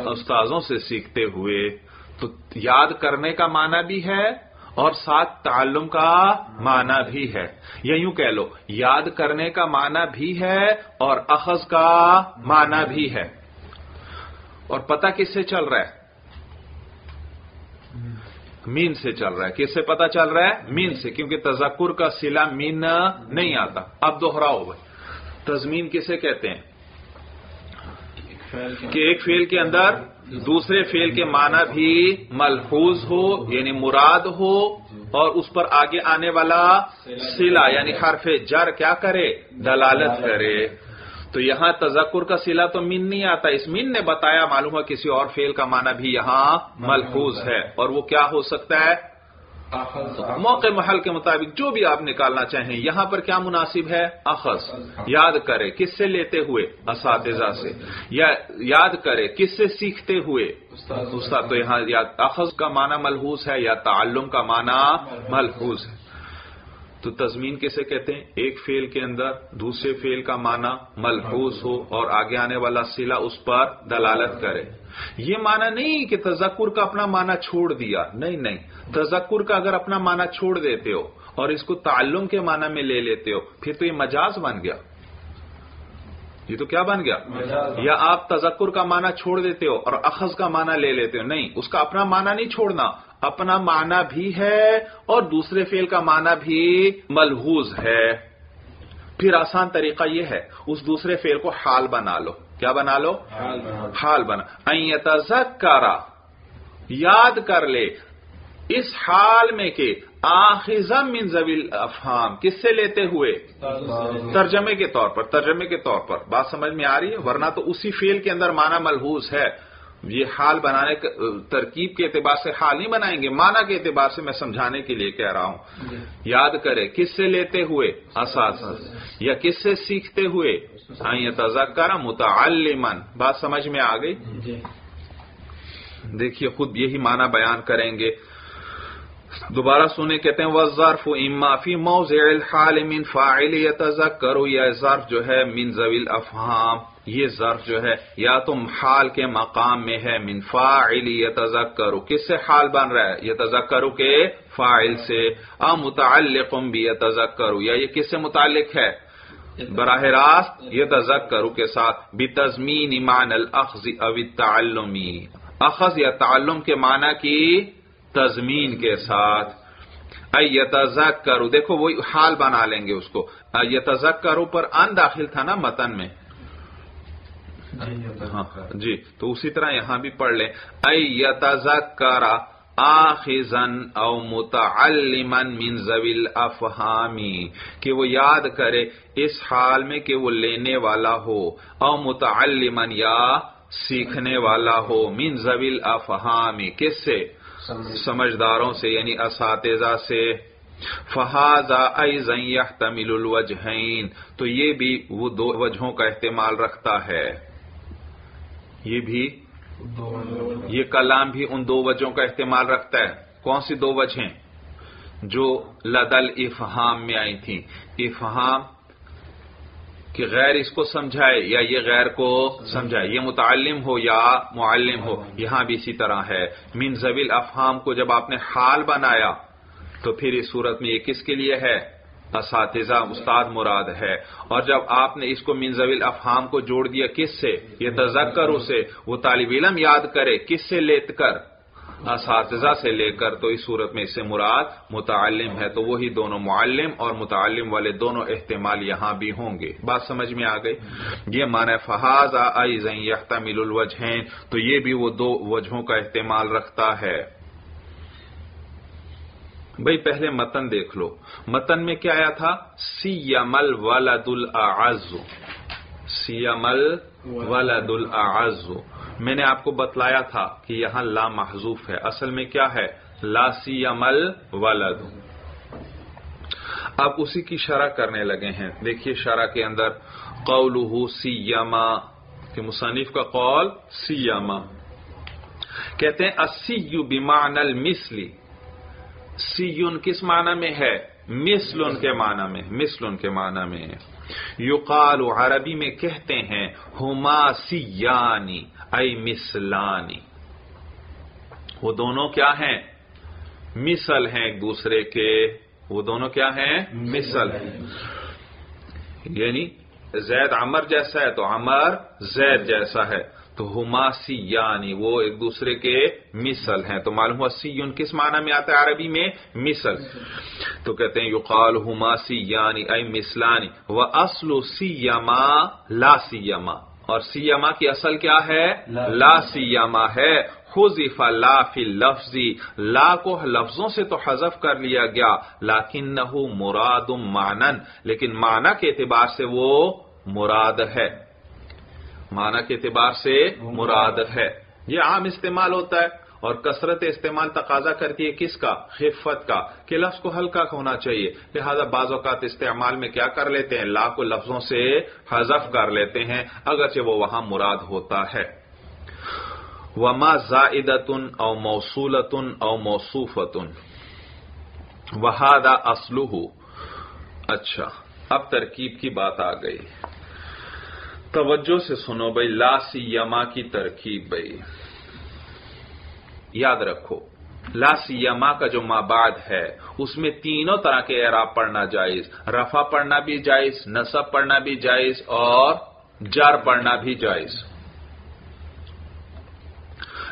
استاذوں سے سیکھتے ہوئے تو یاد کرنے کا معنی بھی ہے اور ساتھ تعلم کا معنی بھی ہے۔ یا یوں کہہ لو، یاد کرنے کا معنی بھی ہے اور اخذ کا معنی بھی ہے۔ اور پتہ کس سے چل رہا ہے؟ مین سے چل رہا ہے۔ کس سے پتا چل رہا ہے؟ مین سے، کیونکہ تذکر کا سلا مین نہیں آتا۔ اب دوہراؤ بھائی۔ تزمین کسے کہتے ہیں؟ کہ ایک فیل کے اندر دوسرے فیل کے معنی بھی ملحوظ ہو یعنی مراد ہو، اور اس پر آگے آنے والا سلا یعنی حرف جر کیا کرے؟ دلالت کرے۔ تو یہاں تذکر کا سلا تو مین نہیں آتا۔ اس مین نے بتایا، معلوم ہے کسی اور فیل کا معنی بھی یہاں ملحوظ ہے۔ اور وہ کیا ہو سکتا ہے؟ موقع محل کے مطابق جو بھی آپ نکالنا چاہیں یہاں پر کیا مناسب ہے؟ اخذ۔ یاد کرے کس سے لیتے ہوئے؟ اساتذہ سے۔ یا یاد کرے کس سے سیکھتے ہوئے؟ استاد۔ تو یہاں یا اخذ کا معنی ملحوظ ہے یا تعلم کا معنی ملحوظ ہے۔ تو تزمین کیسے کہتے ہیں؟ ایک فیل کے اندر دوسرے فیل کا معنی ملحوظ ہو اور آگے آنے والا سلا اس پر دلالت کرے۔ یہ معنی نہیں کہ تذکر کا اپنا معنی چھوڑ دیا۔ نہیں نہیں۔ تذکر کا اگر اپنا معنی چھوڑ دیتے ہو اور اس کو تعلم کے معنی میں لے لیتے ہو، پھر تو یہ مجاز بن گیا۔ یہ تو کیا بن گیا؟ یا آپ تذکر کا معنی چھوڑ دیتے ہو اور اخذ کا معنی لے لیتے ہو؟ نہیں اس کا اپنا معنی نہیں چھوڑنا۔ اپنا معنی بھی ہے اور دوسرے فیل کا معنی بھی ملحوظ ہے۔ پھر آسان طریقہ یہ ہے اس دوسرے فیل کو حال بنا لو۔ کیا بنا لو؟ حال بنا یاد کر لے۔ اس حال میں کہ آخذم من زویل افہام کس سے لیتے ہوئے؟ ترجمے کے طور پر ترجمے کے طور پر۔ بات سمجھ میں آ رہی ہے؟ ورنہ تو اسی فیل کے اندر معنی ملحوظ ہے۔ یہ حال بنانے ترکیب کے اعتبار سے حال نہیں بنائیں گے معنی کے اعتبار سے میں سمجھانے کے لیے کہہ رہا ہوں۔ یاد کرے کس سے لیتے ہوئے؟ اساس۔ یا کس سے سیکھتے ہوئے؟ تذکر متعلمن بات سمجھ میں آ گئی؟ دیکھیے خود یہی معنی بیان کریں گے۔ دوبارہ سنے کہتے ہیں وہ ظرف اما فی موضع الحال من فاعل یتذکر یا ظرف جو ہے من ذویل افہام یہ ظرف جو ہے یا تم حال کے مقام میں ہے من فاعل یتذکر کس سے حال بن رہا ہے؟ یتذکر کے فاعل سے ا متعلق بھی یتذکر یا یہ کس سے متعلق ہے؟ براہ راست یہ کے ساتھ بھی تزمین ایمان الخذ او تعلمی اخذ یا تعلم کے معنی کی؟ تزمین کے ساتھ۔ ایتزک کرو دیکھو وہی حال بنا لیں گے اس کو۔ ایتزک کرو پر ان داخل تھا نا متن میں۔ ہاں، جی تو اسی طرح یہاں بھی پڑھ لیں۔ ایتزک کرا آخذن او متعلمن من زویل افہامی کہ وہ یاد کرے اس حال میں کہ وہ لینے والا ہو او متعلمن یا سیکھنے والا ہو۔ من زویل افہامی کس سے؟ سمجھداروں سے یعنی اساتذہ سے فہذا ایزن یحتمل الوجہین تو یہ بھی وہ دو وجہوں کا احتمال رکھتا ہے۔ یہ بھی، یہ کلام بھی ان دو وجہوں کا احتمال رکھتا ہے۔ کون سی دو وجہیں؟ جو لدل افہام میں آئی تھیں۔ افہام کہ غیر اس کو سمجھائے یا یہ غیر کو سمجھائے، یہ متعلم ہو یا معلم ہو، یہاں بھی اسی طرح ہے۔ من زویل افہام کو جب آپ نے حال بنایا، تو پھر اس صورت میں یہ کس کے لیے ہے؟ اساتذہ، استاد مراد ہے۔ اور جب آپ نے اس کو من زویل افہام کو جوڑ دیا، کس سے؟ یہ تذکر اسے، وہ طالب علم یاد کرے، کس سے لیت کر؟ اساتذہ سے لے کر تو اس صورت میں اس سے مراد متعلم ہے تو وہی دونوں معلم اور متعلم والے دونوں احتمال یہاں بھی ہوں گے۔ بات سمجھ میں آ گئی؟ یہ معنی فہاز یحتمل الوجہین، تو یہ بھی وہ دو وجہوں کا احتمال رکھتا ہے۔ بھائی پہلے متن دیکھ لو۔ متن میں کیا آیا تھا؟ سی یمل ولد العز سی یمل ولد العز میں نے آپ کو بتلایا تھا کہ یہاں لا محضوف ہے۔ اصل میں کیا ہے؟ لا سی عمل ولد۔ اب اسی کی شرح کرنے لگے ہیں۔ دیکھیے شرح کے اندر۔ قول سیما کہ مصنف کا قول سیما کہتے ہیں اسی یو بیمان المسلی سی کس معنی میں ہے؟ مسل کے معنی میں۔ مسل کے معنی میں۔ یقال عربی میں کہتے ہیں، ہما سیانی۔ ای مسلانی وہ دونوں کیا ہیں؟ مثل ہیں ایک دوسرے کے۔ وہ دونوں کیا ہیں؟ مثل ہیں۔ یعنی زید عمر جیسا ہے تو عمر زید جیسا ہے۔ تو ہما سی یعنی وہ ایک دوسرے کے مثل ہیں۔ تو معلوم ہوا سی کس معنی میں آتا ہے عربی میں؟ مثل۔ تو کہتے ہیں یقال ہما سی یعنی اے مثلانی۔ وہ اصل سی یما لا سی یما۔ اور سیما کی اصل کیا ہے؟ لا سیما ہے۔ خزف لا فی لفظی لا کو لفظوں سے تو حذف کر لیا گیا لاکن نہ مراد مانن لیکن معنی کے اعتبار سے وہ مراد ہے۔ معنی کے اعتبار سے مراد ہے۔ یہ عام استعمال ہوتا ہے۔ اور کثرت استعمال تقاضا کرتی ہے کس کا؟ خفت کا۔ کہ لفظ کو ہلکا ہونا چاہیے۔ لہذا بعض اوقات استعمال میں کیا کر لیتے ہیں؟ لا کو لفظوں سے حذف کر لیتے ہیں، اگرچہ وہ وہاں مراد ہوتا ہے۔ وما زائدتن او موصولتن او موصوفتن وہادا اسلوح اچھا اب ترکیب کی بات آ گئی۔ توجہ سے سنو بھائی، لا سی یما کی ترکیب بھائی۔ یاد رکھو، لا سیما کا جو مابعد ہے، اس میں تینوں طرح کے اعراب پڑھنا جائز، رفع پڑھنا بھی جائز، نصب پڑھنا بھی جائز اور جر پڑھنا بھی جائز۔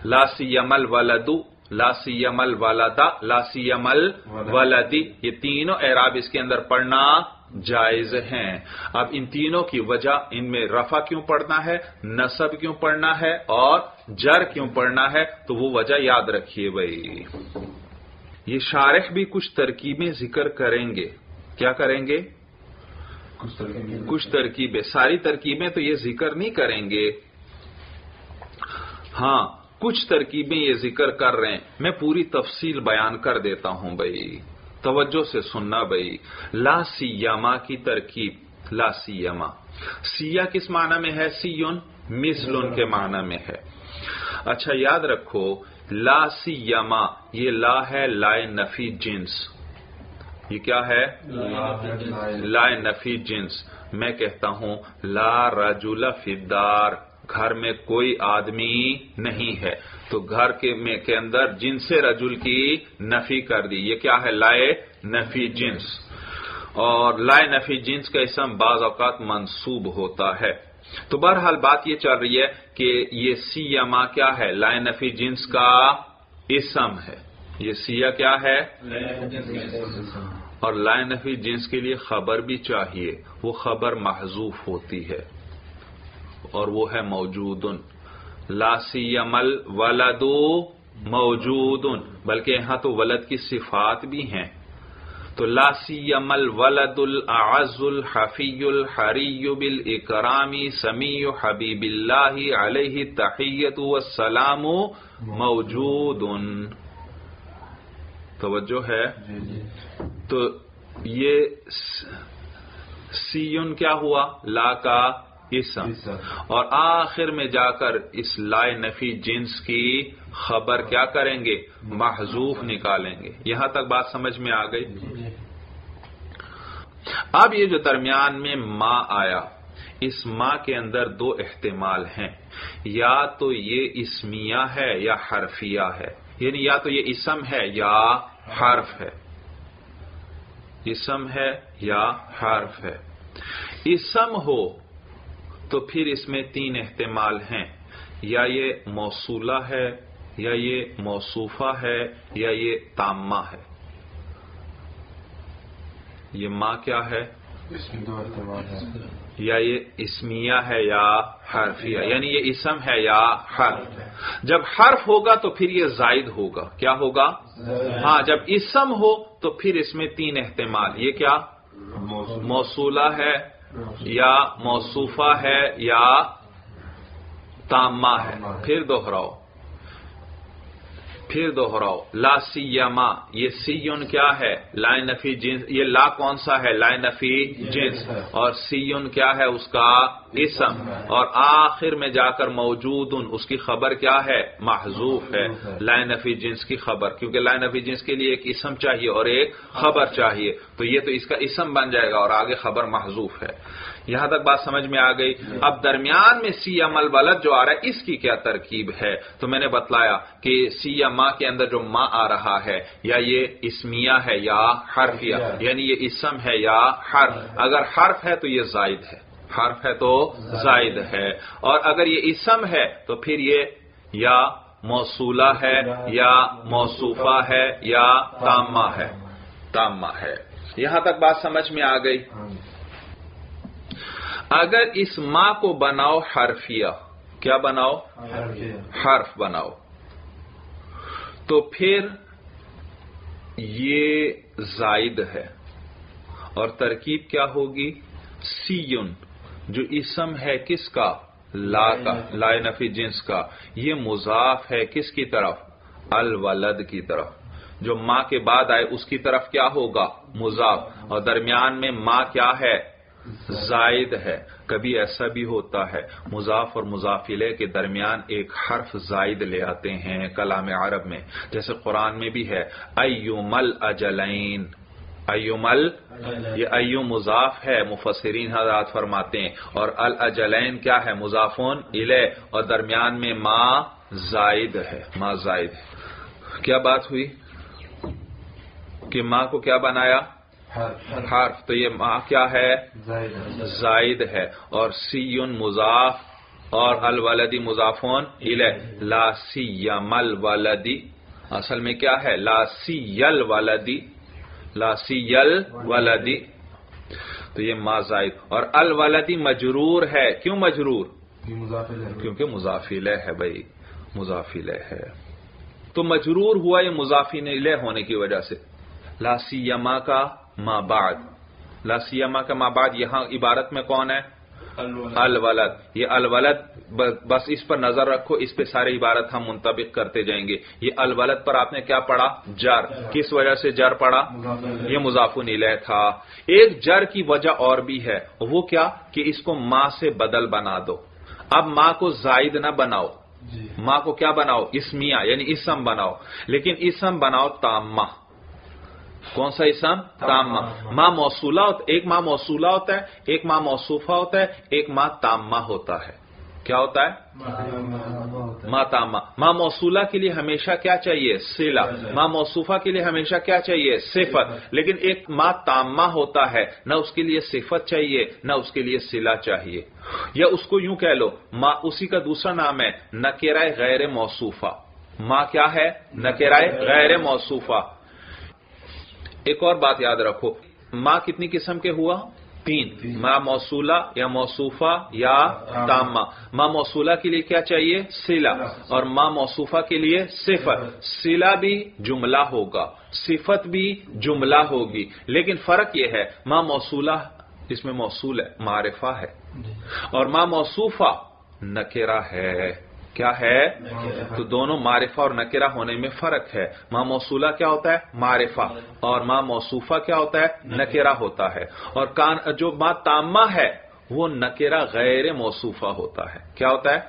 لا سیمل ولدو لا سیمل ولدا لا سیمل ولدی یہ تینوں اعراب اس کے اندر پڑھنا جائز ہیں۔ اب ان تینوں کی وجہ ان میں رفع کیوں پڑھنا ہے نصب کیوں پڑھنا ہے اور جر کیوں پڑھنا ہے تو وہ وجہ یاد رکھیے بھائی۔ یہ شارح بھی کچھ ترکیبیں ذکر کریں گے۔ کیا کریں گے؟ کچھ ترکیبیں۔ ساری ترکیبیں تو یہ ذکر نہیں کریں گے۔ ہاں کچھ ترکیبیں یہ ذکر کر رہے ہیں۔ میں پوری تفصیل بیان کر دیتا ہوں بھائی۔ توجہ سے سننا بھائی۔ لا سیما کی ترکیب، لا سیما سیا کس معنی میں ہے؟ سیون مثل کے معنی میں ہے۔ اچھا یاد رکھو، لا سیما یہ لا ہے لائے نفی جنس۔ یہ کیا ہے؟ لائے نفی جنس۔ میں کہتا ہوں، لا رجل فدار گھر میں کوئی آدمی نہیں ہے۔ تو گھر کے میں کے اندر جنس رجل کی نفی کر دی۔ یہ کیا ہے؟ لائے نفی جنس۔ اور لائے نفی جنس کا اسم بعض اوقات منصوب ہوتا ہے۔ تو بہرحال بات یہ چل رہی ہے کہ یہ سیما کیا ہے؟ لائے نفی جنس کا اسم ہے۔ یہ سیا کیا ہے؟ اور لائے نفی جنس کے لیے خبر بھی چاہیے۔ وہ خبر محضوف ہوتی ہے۔ اور وہ ہے موجود لا سیمل ولدو موجود بلکہ یہاں تو ولد کی صفات بھی ہیں. تو لا سیمل ولد العز الحفی الحری بالاکرامی سمیع حبیب اللہ علیہ تحیت والسلام موجود توجہ ہے؟ تو یہ سیون کیا ہوا؟ لا کا اسم اور آخر میں جا کر اس لائے نفی جنس کی خبر کیا کریں گے؟ محضوف نکالیں گے۔ یہاں تک بات سمجھ میں آ گئی؟ اب یہ جو درمیان میں ماں آیا اس ماں کے اندر دو احتمال ہیں۔ یا تو یہ اسمیہ ہے یا حرفیہ ہے۔ یعنی یا تو یہ اسم ہے یا حرف ہے۔ اسم ہے یا حرف ہے۔ اسم ہو تو پھر اس میں تین احتمال ہیں۔ یا یہ موصولہ ہے یا یہ موصوفہ ہے یا یہ تامہ ہے۔ یہ ماں کیا ہے؟ یا یہ اسمیہ ہے یا حرفیہ یعنی یہ اسم ہے یا حرف۔ جب حرف ہوگا تو پھر یہ زائد ہوگا۔ کیا ہوگا؟ ہاں جب اسم ہو تو پھر اس میں تین احتمال۔ یہ کیا؟ موصولہ ہے یا موصوفہ ہے یا تامہ ہے پھر دوہراؤ۔ پھر دوہراؤ، لا سیما، یہ سیون کیا ہے؟ لائن نفی جنس، یہ لا کون سا ہے؟ لائن نفی جنس۔ اور سیون کیا ہے؟ اس کا اسم۔ اور آخر میں جا کر موجود ان اس کی خبر کیا ہے؟ محضوف ہے۔ لائن نفی جنس کی خبر، کیونکہ لائن نفی جنس کے لیے ایک اسم چاہیے اور ایک خبر چاہیے۔ تو یہ تو اس کا اسم بن جائے گا اور آگے خبر محضوف ہے۔ یہاں تک بات سمجھ میں آ گئی۔ اب درمیان میں سی عمل ولد جو آ رہا ہے، اس کی کیا ترکیب ہے؟ تو میں نے بتلایا کہ سی یا ماں کے اندر جو ماں آ رہا ہے، یا یہ اسمیہ ہے یا حرفیہ یعنی یہ اسم ہے یا حرف۔ اگر حرف ہے تو یہ زائد ہے۔ حرف ہے تو زائد ہے۔ اور اگر یہ اسم ہے تو پھر یہ یا موصولہ ہے، یا موصوفہ ہے، یا تامہ ہے۔ تامہ ہے۔ یہاں تک بات سمجھ میں آ گئی۔ اگر اس ماں کو بناؤ حرفیہ کیا بناؤ؟ حرف بناؤ۔ تو پھر یہ زائد ہے۔ اور ترکیب کیا ہوگی؟ سیون جو اسم ہے کس کا؟ لا کا لائے نفی جنس کا۔ یہ مضاف ہے کس کی طرف؟ الولد کی طرف۔ جو ماں کے بعد آئے اس کی طرف کیا ہوگا؟ مضاف۔ اور درمیان میں ماں کیا ہے؟ زائد ہے۔ کبھی ایسا بھی ہوتا ہے، مضاف اور مضافلے کے درمیان ایک حرف زائد لے آتے ہیں کلام عرب میں۔ جیسے قرآن میں بھی ہے، ایومل اجلین۔ ایومل، یہ ایو مضاف ہے، مفسرین حضرات فرماتے ہیں۔ اور الاجلین کیا ہے؟ مضافون الے اور درمیان میں ماں زائد ہے۔ ماں زائد۔ ہے کیا بات ہوئی؟ کہ ماں کو کیا بنایا؟ حرف. تو یہ ماں کیا ہے؟ زائد ہے. اور سیون مضاف اور الولدی مضافون لا سیم الولدی. اصل میں کیا ہے؟ لا سیل ولدی. لا سیل ولدی. تو یہ ما زائد. اور الولدی مجرور ہے. کیوں مجرور؟ کیونکہ مضافل ہے بھائی. مضافل ہے. تو مجرور ہوا یہ مضافی لے ہونے کی وجہ سے. لاسیما کا ما بعد. لاسیما کا ما بعد یہاں عبارت میں کون ہے؟ الولد. یہ الولد بس اس پر نظر رکھو اس پہ سارے عبارت ہم منطبق کرتے جائیں گے۔ یہ الولد پر آپ نے کیا پڑھا؟ جر. کس وجہ سے جر پڑھا؟ یہ مضاف نیلے تھا۔ ایک جر کی وجہ اور بھی ہے وہ کیا؟ کہ اس کو ماں سے بدل بنا دو۔ اب ماں کو زائد نہ بناؤ۔ ماں کو کیا بناؤ؟ اسمیا یعنی اسم بناؤ۔ لیکن اسم بناؤ تامہ۔ کون سا اسم تامہ. ماں موصولہ ایک ماں موصولہ ہوتا ہے ایک ماں موصوفہ ہوتا ہے ایک ماں تامہ ہوتا ہے۔ کیا ہوتا ہے؟ ماں تامہ. ماں موصولہ کے لیے ہمیشہ کیا چاہیے؟ سیلا ماں موصوفہ کے لیے ہمیشہ کیا چاہیے؟ صفت. لیکن ایک ماں تامہ ہوتا ہے نہ اس کے لیے صفت چاہیے نہ اس کے لیے سلا چاہیے۔ یا اس کو یوں کہہ لو ماں اسی کا دوسرا نام ہے نکیرائے غیر موصوفہ۔ ماں کیا ہے؟ نکیرائے غیر موصوفہ۔ ایک اور بات یاد رکھو ماں کتنی قسم کے ہوا؟ تین۔ ماں موصولہ یا موصوفہ یا تامہ۔ ماں موصولہ کے لیے کیا چاہیے؟ سلا اور ماں موصوفہ کے لیے صفت۔ سلا بھی جملہ ہوگا۔ صفت بھی جملہ ہوگی۔ لیکن فرق یہ ہے ماں موصولہ اس میں موصول ہے معرفہ ہے۔ اور ماں موصوفہ نکرا ہے۔ کیا ہے؟ تو دونوں معرفہ اور نکرہ ہونے میں فرق ہے۔ ماں موصولہ کیا ہوتا ہے؟ معرفہ۔ اور ماں موصوفہ کیا ہوتا ہے؟ نکرہ ہوتا ہے۔ اور کان جو ماں تامہ ہے وہ نکرہ غیر موصوفہ ہوتا ہے۔ کیا ہوتا ہے؟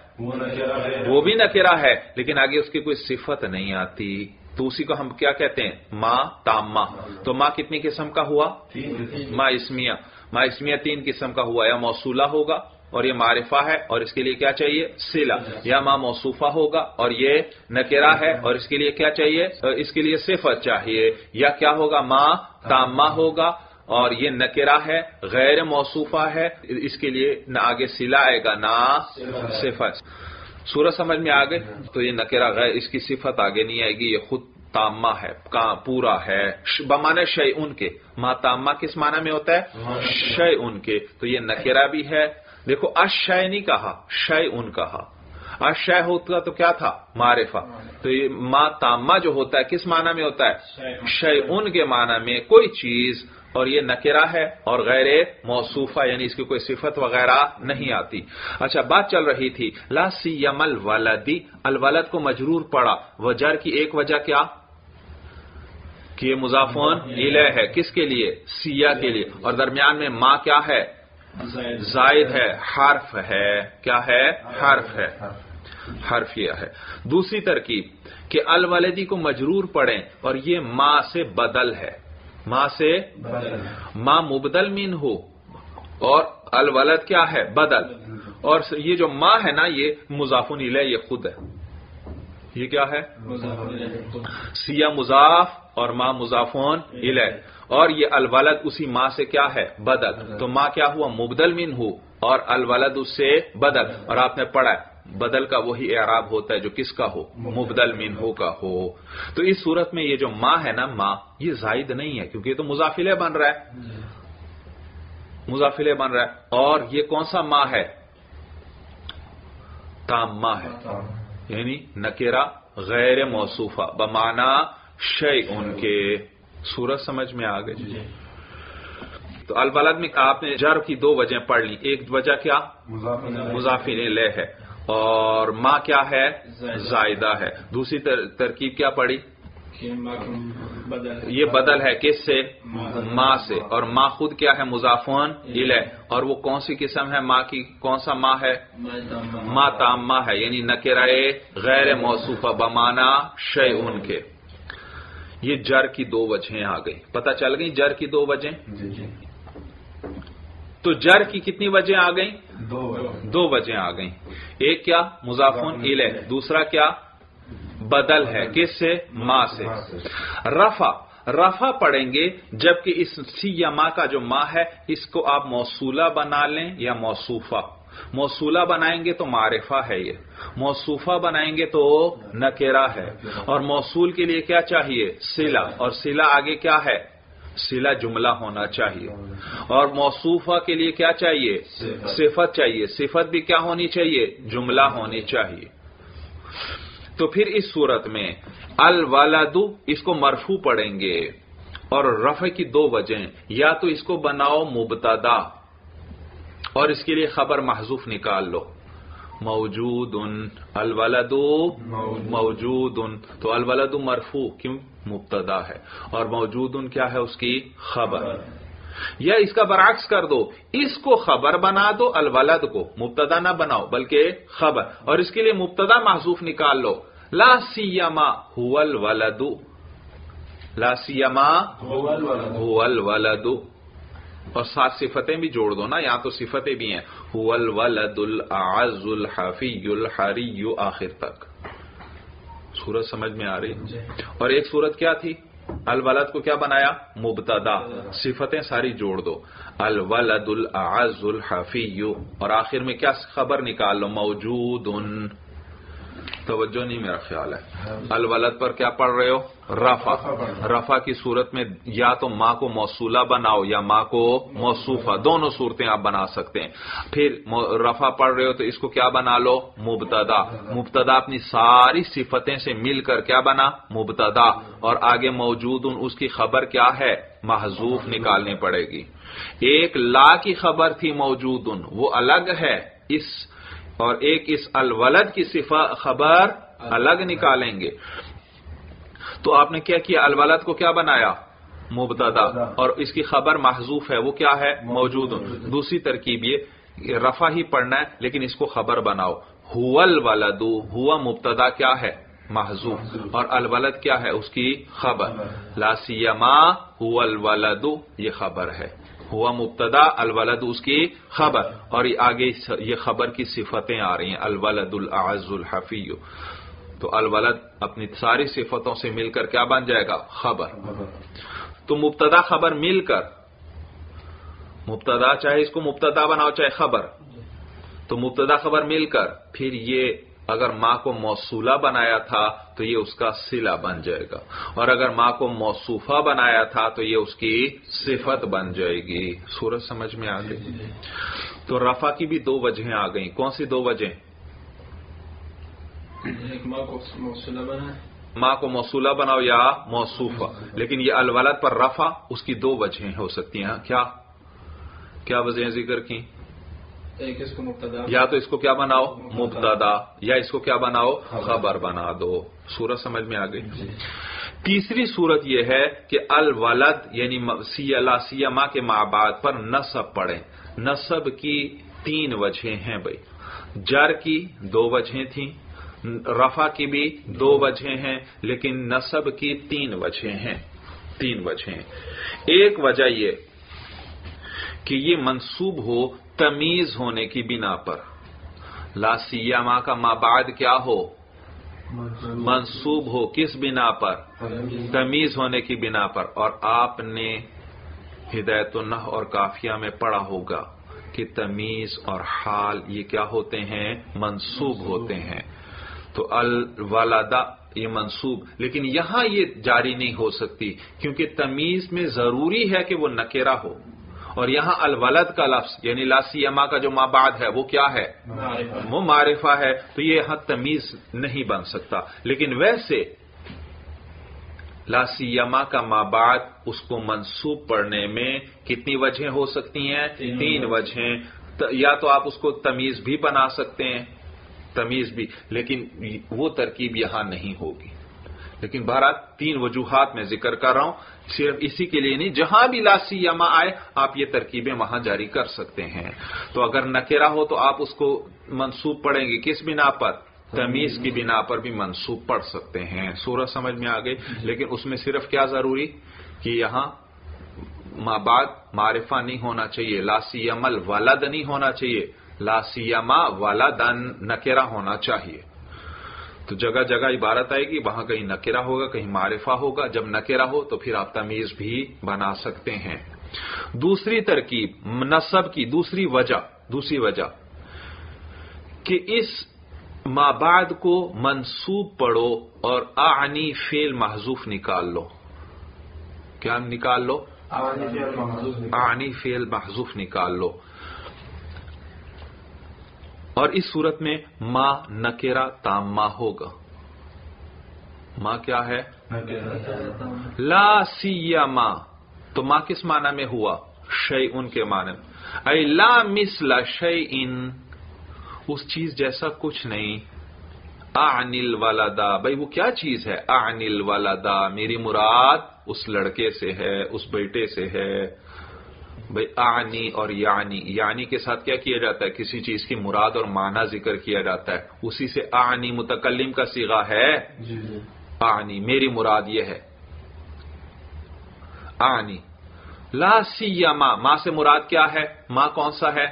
وہ بھی نکرہ ہے لیکن آگے اس کی کوئی صفت نہیں آتی۔ تو اسی کو ہم کیا کہتے ہیں؟ ماں تامہ۔ تو ماں کتنی قسم کا ہوا؟ ماں اسمیہ۔ ماں اسمیہ تین قسم کا ہوا۔ یا موصولہ ہوگا اور یہ معرفہ ہے اور اس کے لیے کیا چاہیے؟ سلا یا ماں موصوفہ ہوگا اور یہ نکرا ہے اور اس کے لیے کیا چاہیے؟ اس کے لیے صفت چاہیے. یا کیا ہوگا؟ ماں تامہ ہوگا اور یہ نکرا ہے غیر موصوفہ ہے. اس کے لیے نہ آگے سلا آئے گا نہ صفت. سورج سمجھ میں آگے؟ تو یہ نکرا غیر اس کی صفت آگے نہیں آئے گی یہ خود تامہ ہے پورا ہے. بمانے شے ان کے. ماں تامہ کس معنی میں ہوتا ہے؟ شے ان کے. تو یہ نکرا بھی ہے دیکھو اشے نہیں کہا شے ان کہا۔ اشے ہوتا تو کیا تھا؟ معرفہ۔ تو یہ ماں تامہ جو ہوتا ہے کس معنی میں ہوتا ہے؟ شے ان کے معنی میں کوئی چیز اور یہ نکرا ہے اور غیر موصوفہ یعنی اس کی کوئی صفت وغیرہ نہیں آتی۔ اچھا بات چل رہی تھی لا سیم الولدی الولد کو مجرور پڑا وجر کی ایک وجہ کیا؟ کہ یہ مضافون الہ ہے۔ کس کے لیے؟ سیاہ کے لیے۔ اور درمیان میں ماں کیا ہے؟ زائد ہے حرف ہے کیا ہے؟ حرف ہے۔ حرف یہ ہے۔ دوسری ترکیب کہ الولدی کو مجرور پڑھیں اور یہ ماں سے بدل ہے۔ ماں سے ماں مبدل مین ہو۔ اور الولد کیا ہے؟ بدل۔ اور یہ جو ماں ہے نا یہ مضافن الہ یہ خود ہے۔ یہ کیا ہے؟ سیا مضاف اور ماں مضافون الہ اور یہ الولد اسی ماں سے کیا ہے؟ بدل تو ماں کیا ہوا؟ مبدل من ہو اور الولد اس سے بدل اور آپ نے پڑھا بدل کا وہی اعراب ہوتا ہے جو کس کا ہو؟ مبدل. من ہو کا ہو. تو اس صورت میں یہ جو ماں ہے نا ماں یہ زائد نہیں ہے کیونکہ یہ تو مضافلے بن رہا ہے۔ مضافلے بن رہا ہے۔ اور یہ کون سا ماں ہے؟ تام ماں ہے۔ یعنی نکیرا غیر موصوفہ بمانا شے ان کے۔ سورج سمجھ میں آ گئی۔ جی۔ تو البلد میں آپ نے جر کی دو وجہ پڑھ لی۔ ایک وجہ کیا؟ مضافین لے۔ ہے۔ اور ماں کیا ہے؟ زائدہ۔ ہے۔ دوسری ترکیب کیا پڑی یہ بدل ہے کس سے؟ ماں سے۔ اور ماں خود کیا ہے؟ مضافون الہ اور وہ کون سی قسم ہے؟ ماں کی کون سا ماں ہے؟ ماں تام ماں۔ ہے۔ یعنی نکرائے غیر موصوفہ بمانا شے ان کے۔ یہ جر کی دو وجہیں آ گئی پتا چل گئی جر کی دو وجہ جی، جی۔ تو جر کی کتنی وجہ آ گئی دو وجہ آ گئی ایک کیا؟ مضافون الہ دوسرا کیا؟ بدل ہے۔ کس سے؟ ماں سے۔ رفا رفا پڑیں گے جبکہ اس سی یا ماں کا جو ماں ہے اس کو آپ موصولہ بنا لیں یا موصوفہ۔ موصولہ بنائیں گے تو معرفہ ہے یہ۔ موصوفہ بنائیں گے تو نکیرا ہے۔ اور موصول کے لیے کیا چاہیے؟ سلا اور سلا آگے کیا ہے؟ سلا جملہ ہونا چاہیے۔ اور موصوفہ کے لیے کیا چاہیے؟ صفت چاہیے۔ صفت بھی کیا ہونی چاہیے؟ جملہ ہونی چاہیے۔ تو پھر اس صورت میں الولد، اس کو مرفو پڑھیں گے۔ اور رفع کی دو وجہ یا تو اس کو بناؤ مبتدا۔ اور اس کے لیے خبر محذوف نکال لو۔ موجود الولد موجود۔ تو الولد مرفو کیوں؟ مبتدا ہے۔ اور موجود کیا ہے اس کی؟ خبر۔ یا اس کا برعکس کر دو۔ اس کو خبر بنا دو الولد کو۔ مبتدا نہ بناؤ بلکہ خبر۔ اور اس کے لیے مبتدا محضوف نکال لو۔ لا سیما هو الولد لا سیما هو الولد اور سات صفتیں بھی جوڑ دو نا یہاں تو صفتیں بھی ہیں۔ الولد الاعز الحفی الحری آخر تک۔ سورت سمجھ میں آ رہی؟ اور ایک صورت کیا تھی؟ الولد کو کیا بنایا؟ مبتدا۔ صفتیں ساری جوڑ دو۔ الولد الاعز الحفی اور آخر میں کیا خبر نکال لو؟ موجود توجہ نہیں میرا خیال ہے۔ الولد پر کیا پڑھ رہے ہو؟ رفا رفا کی صورت میں یا تو ماں کو موصولہ بناؤ یا ماں کو موصوفہ۔ دونوں صورتیں آپ بنا سکتے ہیں۔ پھر رفا پڑھ رہے ہو تو اس کو کیا بنا لو؟ مبتدا۔ مبتدا اپنی ساری صفتیں سے مل کر کیا بنا؟ مبتدا۔ اور آگے موجود ان اس کی خبر کیا ہے؟ محضوف نکالنی پڑے گی۔ ایک لا کی خبر تھی موجود ان۔ وہ الگ ہے۔ اس اور ایک اس الولد کی صفا خبر الگ نکالیں گے۔ تو آپ نے کیا کیا؟ الولد کو کیا بنایا؟ مبتدا۔ اور اس کی خبر محضوف ہے۔ وہ کیا ہے؟ موجود۔ دوسری ترکیب یہ رفا ہی پڑھنا ہے، لیکن اس کو خبر بناؤ۔ الولد ہوا مبتدا کیا ہے؟ محضوف اور الولد کیا ہے؟ اس کی خبر۔ لاسیما الولد یہ خبر ہے۔ ہوا مبتدا الولد اس کی خبر۔ اور آگے یہ خبر کی صفتیں آ رہی ہیں۔ الولد الاعز الحفی۔ تو الولد اپنی ساری صفتوں سے مل کر کیا بن جائے گا؟ خبر۔ تو مبتدا خبر مل کر، مبتدا چاہے اس کو مبتدا بناؤ چاہے خبر۔ تو مبتدا خبر مل کر، پھر یہ اگر ماں کو موصولہ بنایا تھا تو یہ اس کا سلا بن جائے گا۔ اور اگر ماں کو موصوفہ بنایا تھا تو یہ اس کی صفت بن جائے گی۔ سورج سمجھ میں آ گئی؟ تو رفا کی بھی دو وجہیں آ گئیں۔ کون سی دو وجہ ماں کو موصولہ بناؤ یا موصوفہ۔ لیکن یہ الولد پر رفا اس کی دو وجہیں ہو سکتی ہیں۔ کیا؟ کیا وجہیں ذکر کی یا تو اس کو کیا بناؤ؟ مبتدا۔ یا اس کو کیا بناؤ؟ خبر۔ بنا دو۔ سورت سمجھ میں آ گئی۔ جی۔ تیسری صورت یہ ہے کہ الولد یعنی سی اللہ سیما کے ماں بعد پر نصب پڑے نصب کی تین وجہیں ہیں بھائی۔ جر کی دو وجہیں تھیں۔ رفا کی بھی دو وجہیں ہیں لیکن نصب کی تین وجہیں ہیں۔ تین وجہیں۔ ایک وجہ یہ کہ یہ منسوب ہو تمیز ہونے کی بنا پر۔ لاسیما کا ماں بعد کیا ہو؟ منسوب ہو کس بنا پر؟ تمیز ہونے کی بنا پر۔ اور آپ نے ہدایت النح اور کافیہ میں پڑھا ہوگا کہ تمیز اور حال یہ کیا ہوتے ہیں؟ منسوب ہوتے ہیں۔ تو الوالدہ یہ منسوب۔ لیکن یہاں یہ جاری نہیں ہو سکتی کیونکہ تمیز میں ضروری ہے کہ وہ نکیرا ہو۔ اور یہاں الولد کا لفظ یعنی لاسیما کا جو ماں بعد ہے وہ کیا ہے؟ وہ معرفہ ہے تو یہ یہاں تمیز نہیں بن سکتا۔ لیکن ویسے لاسیما کا ماں بعد اس کو منسوب پڑھنے میں کتنی وجہیں ہو سکتی ہیں؟ تین وجہیں۔ یا تو آپ اس کو تمیز بھی بنا سکتے ہیں تمیز بھی لیکن وہ ترکیب یہاں نہیں ہوگی۔ لیکن بہرحال تین وجوہات میں ذکر کر رہا ہوں، صرف اسی کے لیے نہیں، جہاں بھی لاسی یما آئے، آپ یہ ترکیبیں وہاں جاری کر سکتے ہیں۔ تو اگر نکیرا ہو تو آپ اس کو منسوب پڑھیں گے۔ کس بنا پر؟ تمیز کی بنا پر بھی منسوب پڑھ سکتے ہیں۔ سورج سمجھ میں آ گئی، لیکن اس میں صرف کیا ضروری؟ کہ یہاں ماں بعد معرفہ نہیں ہونا چاہیے لاسی عمل ولد نہیں ہونا چاہیے۔ لاسیما والا دن نکیرا ہونا چاہیے۔ تو جگہ جگہ عبارت آئے گی وہاں کہیں نکرا ہوگا کہیں معرفہ ہوگا۔ جب نکرا ہو تو پھر آپ تمیز بھی بنا سکتے ہیں۔ دوسری ترکیب نصب کی دوسری وجہ دوسری وجہ کہ اس مابعد کو منسوب پڑھو اور آنی فیل محضوف نکال لو۔ کیا نکال لو؟ آنی فیل محضوف نکال لو۔ اور اس صورت میں ما نکیرا تامہ ہوگا۔ ماں کیا ہے؟ لا سیما۔ تو ماں کس معنی میں ہوا؟ شعی ان کے معنی میں۔ اے لا مثل شعی ان اس چیز جیسا کچھ نہیں۔ آنل والدا بھائی وہ کیا چیز ہے؟ آنل والدا میری مراد اس لڑکے سے ہے، اس بیٹے سے ہے۔ بھائی آنی اور یعنی یعنی کے ساتھ کیا کیا جاتا ہے؟ کسی چیز کی مراد اور معنی ذکر کیا جاتا ہے۔ اسی سے آنی متکلم کا سیگا ہے۔ جی جی۔ آنی میری مراد یہ ہے۔ آنی لا سیما ماں سے مراد کیا ہے؟ ماں کون سا ہے؟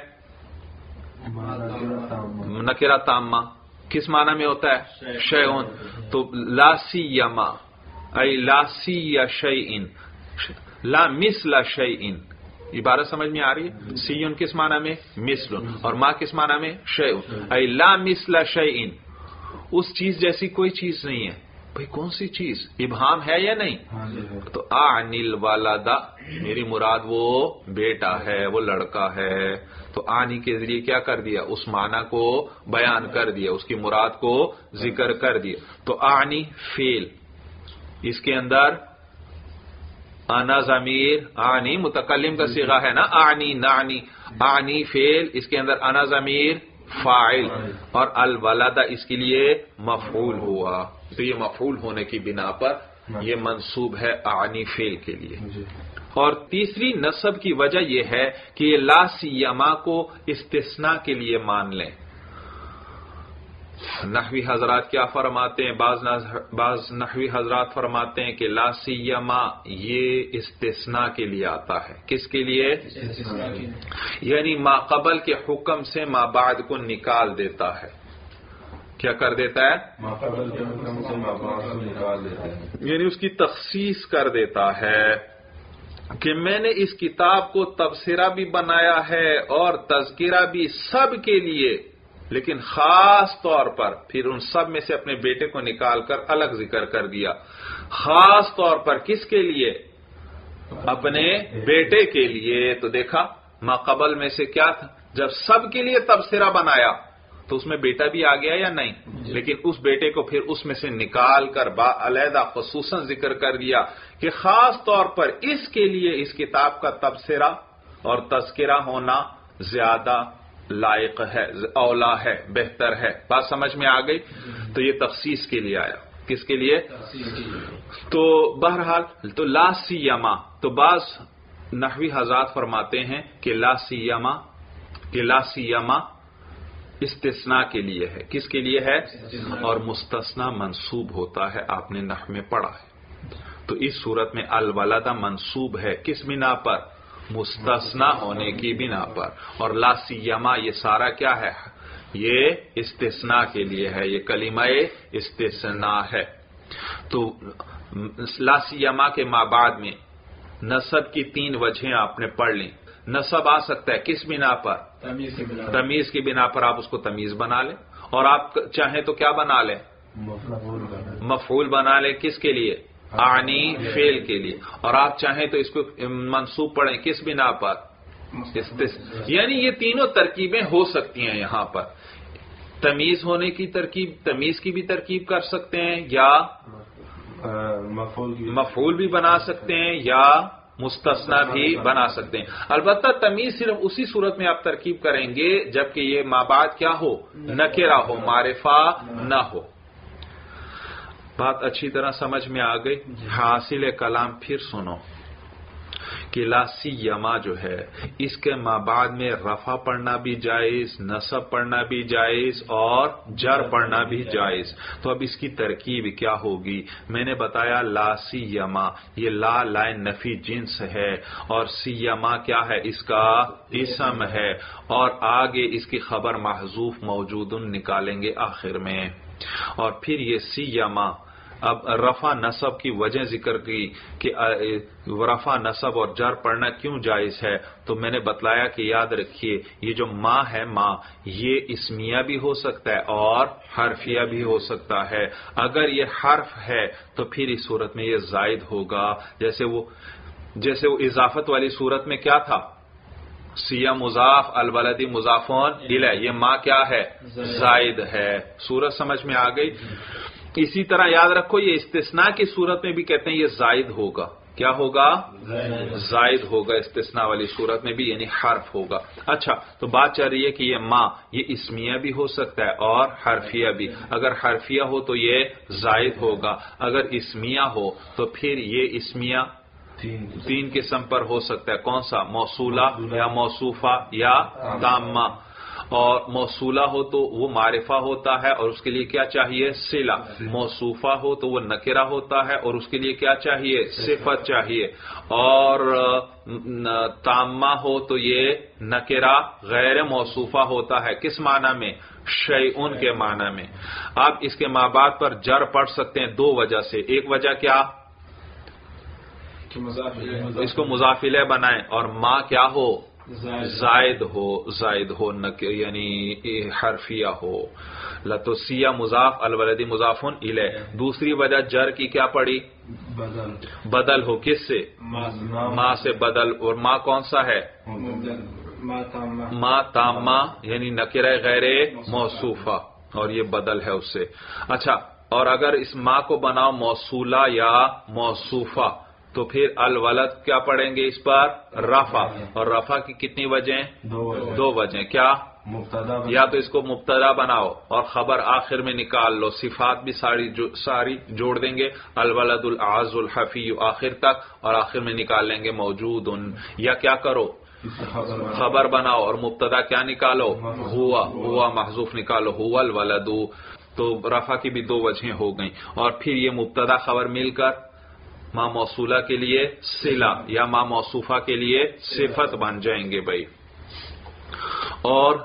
نکرا تامہ۔ کس معنی میں ہوتا ہے؟ شیون تو لا سیما ای لا سی یا شیئن لا مثل شیئن۔ عبارت سمجھ میں آ رہی ہے؟ سیون کس معنی میں؟ مثل. اور ماں کس معنی میں؟ شیئن ای لا مثل شیئن اس چیز جیسی کوئی چیز نہیں ہے. بھئی کون سی چیز؟ ابہام ہے یا نہیں؟ ہاں جی تو آنل والدا میری مراد وہ بیٹا ہے وہ لڑکا ہے. تو آنی کے ذریعے کیا کر دیا؟ اس معنی کو بیان کر دیا اس کی مراد کو ذکر کر دیا. تو آنی فیل. اس کے اندر آنا ضمیر آنی متکلم کا سیغہ ہے نا آنی نانی آنی فیل اس کے اندر آنا ضمیر فائل اور الولدہ اس کے لیے مفعول ہوا۔ تو یہ مفعول ہونے کی بنا پر یہ منصوب ہے آنی فیل کے لیے۔ جی۔ اور تیسری نصب کی وجہ یہ ہے کہ یہ لا سیما کو استثناء کے لیے مان لیں۔ نحوی حضرات کیا فرماتے ہیں؟ بعض بعض نحوی حضرات فرماتے ہیں کہ لا سیما یہ استثناء کے لیے آتا ہے۔ کس کے لیے؟ یعنی ما قبل کے حکم سے ما بعد کو نکال دیتا ہے۔ کیا کر دیتا ہے۔ یعنی اس کی تخصیص کر دیتا ہے کہ میں نے اس کتاب کو تبصرہ بھی بنایا ہے اور تذکرہ بھی سب کے لیے لیکن خاص طور پر پھر ان سب میں سے اپنے بیٹے کو نکال کر الگ ذکر کر دیا۔ خاص طور پر کس کے لیے؟ اپنے بیٹے کے لیے۔ تو دیکھا ما قبل میں سے کیا تھا؟ جب سب کے لیے تبصرہ بنایا تو اس میں بیٹا بھی آ گیا یا نہیں؟ لیکن اس بیٹے کو پھر اس میں سے نکال کر با علیحدہ خصوصاً ذکر کر دیا کہ خاص طور پر اس کے لیے اس کتاب کا تبصرہ اور تذکرہ ہونا زیادہ لائق ہے اولا ہے بہتر ہے بات سمجھ میں آ گئی؟ تو یہ تخصیص کے لیے آیا۔ کس کے لیے؟ تو بہرحال تو لا سیما تو بعض نحوی حضرات فرماتے ہیں کہ لا سیما کہ لا سیما استثناء کے لیے ہے۔ کس کے لیے ہے؟ اور مستثنا منصوب ہوتا ہے آپ نے نح میں پڑھا ہے۔ تو اس صورت میں الولدہ منصوب ہے کس بنا پر؟ مستثنا ہونے کی بنا پر۔ اور لا سیما یہ سارا کیا ہے؟ یہ استثناء کے لیے ہے یہ کلمہ استثناء ہے۔ تو لا سیما کے ماں بعد میں نصب کی تین وجہیں آپ نے پڑھ لی نصب آ سکتا ہے کس بنا پر؟ تمیز کی بنا پر۔ آپ اس کو تمیز بنا لیں۔ اور آپ چاہیں تو کیا بنا لیں۔ مفعول بنا لیں کس کے لیے؟ آنی فیل کے لیے۔ اور آپ چاہیں تو اس کو منصوب پڑھیں کس بنا پر یعنی یہ تینوں ترکیبیں ہو سکتی ہیں یہاں پر۔ تمیز ہونے کی ترکیب تمیز کی بھی ترکیب کر سکتے ہیں یا مفعول بھی۔ بنا سکتے ہیں یا مستثنا بھی بنا سکتے ہیں۔ البتہ تمیز صرف اسی صورت میں آپ ترکیب کریں گے جبکہ یہ مابعد کیا ہو؟ نکرہ ہو معرفہ نہ ہو۔ بات اچھی طرح سمجھ میں آ گئی۔ حاصل کلام پھر سنو کہ لا سیما جو ہے اس کے مابعد میں رفع پڑھنا بھی جائز نصب پڑھنا بھی جائز اور جر پڑھنا بھی جائز۔ تو اب اس کی ترکیب کیا ہوگی؟ میں نے بتایا لا سیما یہ لا لائن نفی جنس ہے اور سیما کیا ہے؟ اس کا اسم ہے۔ اور آگے اس کی خبر محذوف موجود نکالیں گے آخر میں۔ اور پھر یہ سیما اب رفع نصب کی وجہ ذکر کی کہ رفع نصب اور جر پڑھنا کیوں جائز ہے؟ تو میں نے بتلایا کہ یاد رکھیے، یہ جو ماں ہے ماں یہ اسمیہ بھی ہو سکتا ہے اور حرفیہ بھی ہو سکتا ہے۔ اگر یہ حرف ہے تو پھر اس صورت میں یہ زائد ہوگا۔ جیسے وہ جیسے وہ اضافت والی صورت میں کیا تھا؟ سیاہ مضاف، الولدی مضافون یہ ماں کیا ہے؟ زائد ہے۔ صورت سمجھ میں آ گئی؟ اسی طرح یاد رکھو، یہ استثناء کی صورت میں بھی کہتے ہیں یہ زائد ہوگا۔ کیا ہوگا؟ زائد ہوگا، استثناء والی صورت میں بھی یعنی حرف ہوگا۔ اچھا تو بات چل رہی ہے کہ یہ ماں یہ اسمیہ بھی ہو سکتا ہے اور حرفیہ بھی۔ اگر حرفیہ ہو تو یہ زائد ہوگا، اگر اسمیہ ہو تو پھر یہ اسمیہ تین قسم پر ہو سکتا ہے۔ کون سا؟ موصولہ یا موصوفہ یا تامہ۔ اور موصولہ ہو تو وہ معرفہ ہوتا ہے اور اس کے لیے کیا چاہیے؟ سلا موصوفہ ہو تو وہ نکرا ہوتا ہے اور اس کے لیے کیا چاہیے؟ صفت چاہیے۔ اور تامہ ہو تو یہ نکرا غیر موصوفہ ہوتا ہے۔ کس معنی میں؟ شعی کے معنی میں۔ آپ اس کے ماں باپ پر جر پڑھ سکتے ہیں دو وجہ سے۔ ایک وجہ کیا؟ اس کو مضافلہ بنائیں۔ اور ماں کیا ہو؟ زائد ہو زائد ہو یعنی حرفیہ ہو۔ لتوسیہ مضاف الولدی مضافن الہ دوسری وجہ جر کی کیا پڑی؟ بدل۔ ہو کس سے؟ ماں سے بدل۔ اور ماں کون سا ہے؟ ماں تامہ یعنی نکر غیر موصوفہ۔ اور یہ بدل ہے اس سے۔ اچھا اور اگر اس ماں کو بناؤ موصولہ یا موصوفہ تو پھر الولد کیا پڑھیں گے اس پر رفا اور رفا کی کتنی وجہ دو وجہ کیا؟ یا تو اس کو مبتدا بناؤ اور خبر آخر میں نکال لو. صفات بھی ساری جو ساری جوڑ دیں گے. الولد العز الحفی آخر تک اور آخر میں نکال لیں گے موجود. ان یا کیا کرو؟ خبر بناؤ. اور مبتدا کیا نکالو؟ ہوا. ہوا محضوف نکالو. ہوا الولد. تو رفا کی بھی دو وجہیں ہو گئیں. اور پھر یہ مبتدا خبر مل کر ماں موصولہ کے لیے سلا یا ماں موصوفہ کے لیے صفت بن جائیں گے بھائی۔ اور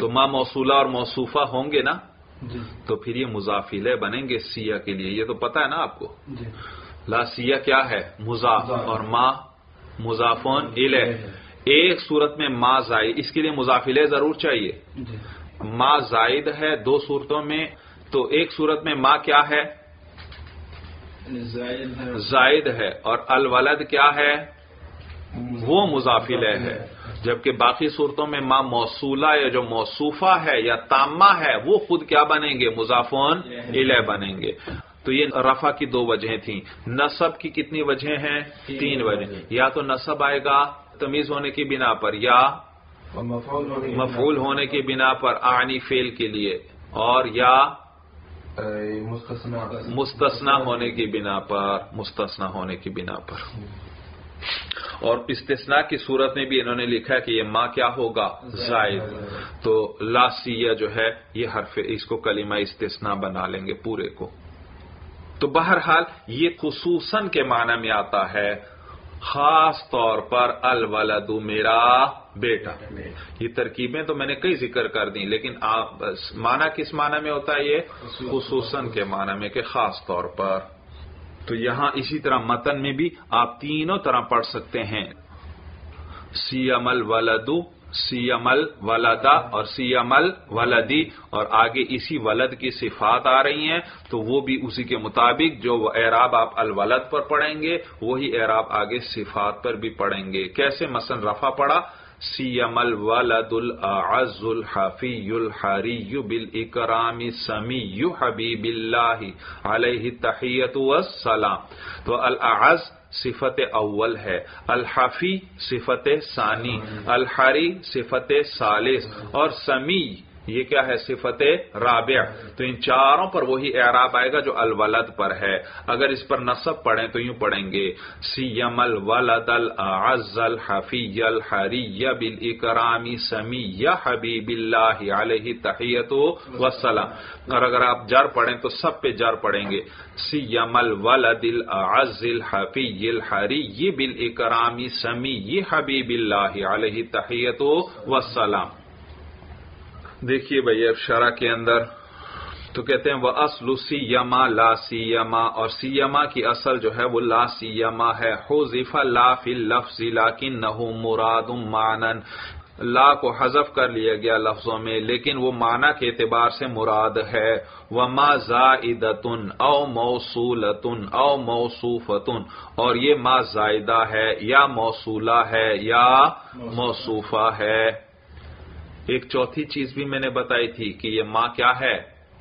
تو ماں موصولہ اور موصوفہ ہوں گے نا؟ جی۔ تو پھر یہ مضافلے بنیں گے سیاہ کے لیے۔ یہ تو پتا ہے نا آپ کو؟ جی۔ لا سیاہ کیا ہے؟ مضاف اور ماں مضافون الہ ایک صورت میں ماں زائد اس کے لیے مضافلے ضرور چاہیے۔ جی۔ ماں زائد ہے دو صورتوں میں۔ تو ایک صورت میں ماں کیا ہے؟ زائد ہے۔ اور الولد کیا ہے؟ وہ مضافل ہے۔ جبکہ باقی صورتوں میں ماں موصولہ یا جو موصوفہ ہے یا تامہ ہے وہ خود کیا بنیں گے؟ مضافون الہ بنیں گے۔ تو یہ رفع کی دو وجہیں تھیں۔ نصب کی کتنی وجہیں ہیں؟ تین وجہ یا تو نصب آئے گا تمیز ہونے کی بنا پر یا مفعول ہونے کی بنا پر۔ آنی فیل کے لیے۔ اور یا مستثنا ہونے کی بنا پر مستثنا ہونے کی بنا پر۔ اور استثناء کی صورت میں بھی انہوں نے لکھا ہے کہ یہ ماں کیا ہوگا؟ زائد۔ تو لاسیہ جو ہے یہ حرف اس کو کلمہ استثناء بنا لیں گے پورے کو۔ تو بہرحال یہ خصوصاً کے معنی میں آتا ہے خاص طور پر الولد میرا بیٹا۔ یہ ترکیبیں تو میں نے کئی ذکر کر دی لیکن معنی کس معنی میں ہوتا ہے یہ؟ خصوصاً کے معنی میں کہ خاص طور پر۔ تو یہاں اسی طرح متن میں بھی آپ تینوں طرح پڑھ سکتے ہیں۔ سی امل ولدو سی عمل ولدا اور سی عمل ولدی۔ اور آگے اسی ولد کی صفات آ رہی ہیں، تو وہ بھی اسی کے مطابق جو اعراب آپ الولد پر پڑھیں گے، وہی اعراب آگے صفات پر بھی پڑھیں گے۔ کیسے مثلا رفع پڑا سیم الولد ولد العز الحفی الحری بل اکرامی سمی حبیب اللہ علیہ تحیت والسلام. تو العز صفت اول ہے، الحفی صفت ثانی، الحری صفت ثالث، اور سمی یہ کیا ہے؟ صفت رابع۔ تو ان چاروں پر وہی اعراب آئے گا جو الولد پر ہے۔ اگر اس پر نصب پڑھیں تو یوں پڑھیں گے۔ سیم الولد العز الحفی الحری بل اکرامی سمی یا حبیب اللہ علیہ تحیت وسلام۔ اور اگر آپ جر پڑھیں تو سب پہ جر پڑھیں گے۔ سیم الولد العز الحفی الحری بل اکرامی سمی یہ حبیب اللہ علیہ تحیت وسلام۔ دیکھیے بھائی اب شرح کے اندر تو کہتے ہیں، وہ اصل سی یما لا سی یما اور سی یما کی اصل جو ہے، وہ لا سی یما ہے۔ ہو لا فی لفظ لاکن نہ مراد مانن لا کو حذف کر لیا گیا لفظوں میں، لیکن وہ معنی کے اعتبار سے مراد ہے۔ وہ زائدتن او موصولتن او موصوفتن۔ اور یہ ما زائدہ ہے، یا موصولہ ہے، یا موصوفہ ہے۔ ایک چوتھی چیز بھی میں نے بتائی تھی کہ یہ ماں کیا ہے؟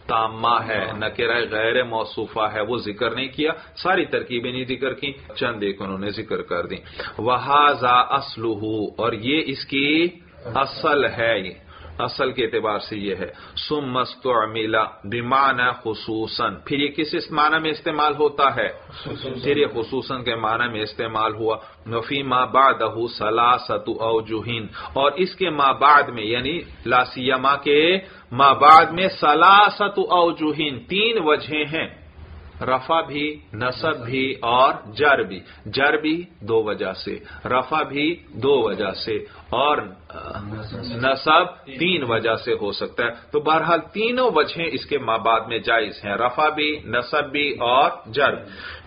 تامہ ہے نکرہ غیر موصوفہ ہے، وہ ذکر نہیں کیا، ساری ترکیبیں نہیں ذکر کی چند ایک انہوں نے ذکر کر دی وہ اسلح اور یہ اس کی اصل ہے۔ اصل کے اعتبار سے یہ ہے۔ سم مستعملا بمعنی خصوصاً۔ پھر یہ کس اس معنی میں استعمال ہوتا ہے؟ پھر یہ خصوصاً کے معنی میں استعمال ہوا۔ نفی ما بعدہ سلاست اوجہین اور اس کے ما بعد میں یعنی لاسیما کے ما بعد میں سلاست اوجہین تین وجہیں ہیں۔ رفع بھی نصب بھی اور جر بھی۔ جر بھی دو وجہ سے۔ رفع بھی دو وجہ سے۔ اور نصب تین وجہ سے ہو سکتا ہے۔ تو بہرحال تینوں وجہیں اس کے مابعد میں جائز ہیں۔ رفع بھی، نصب بھی اور جر۔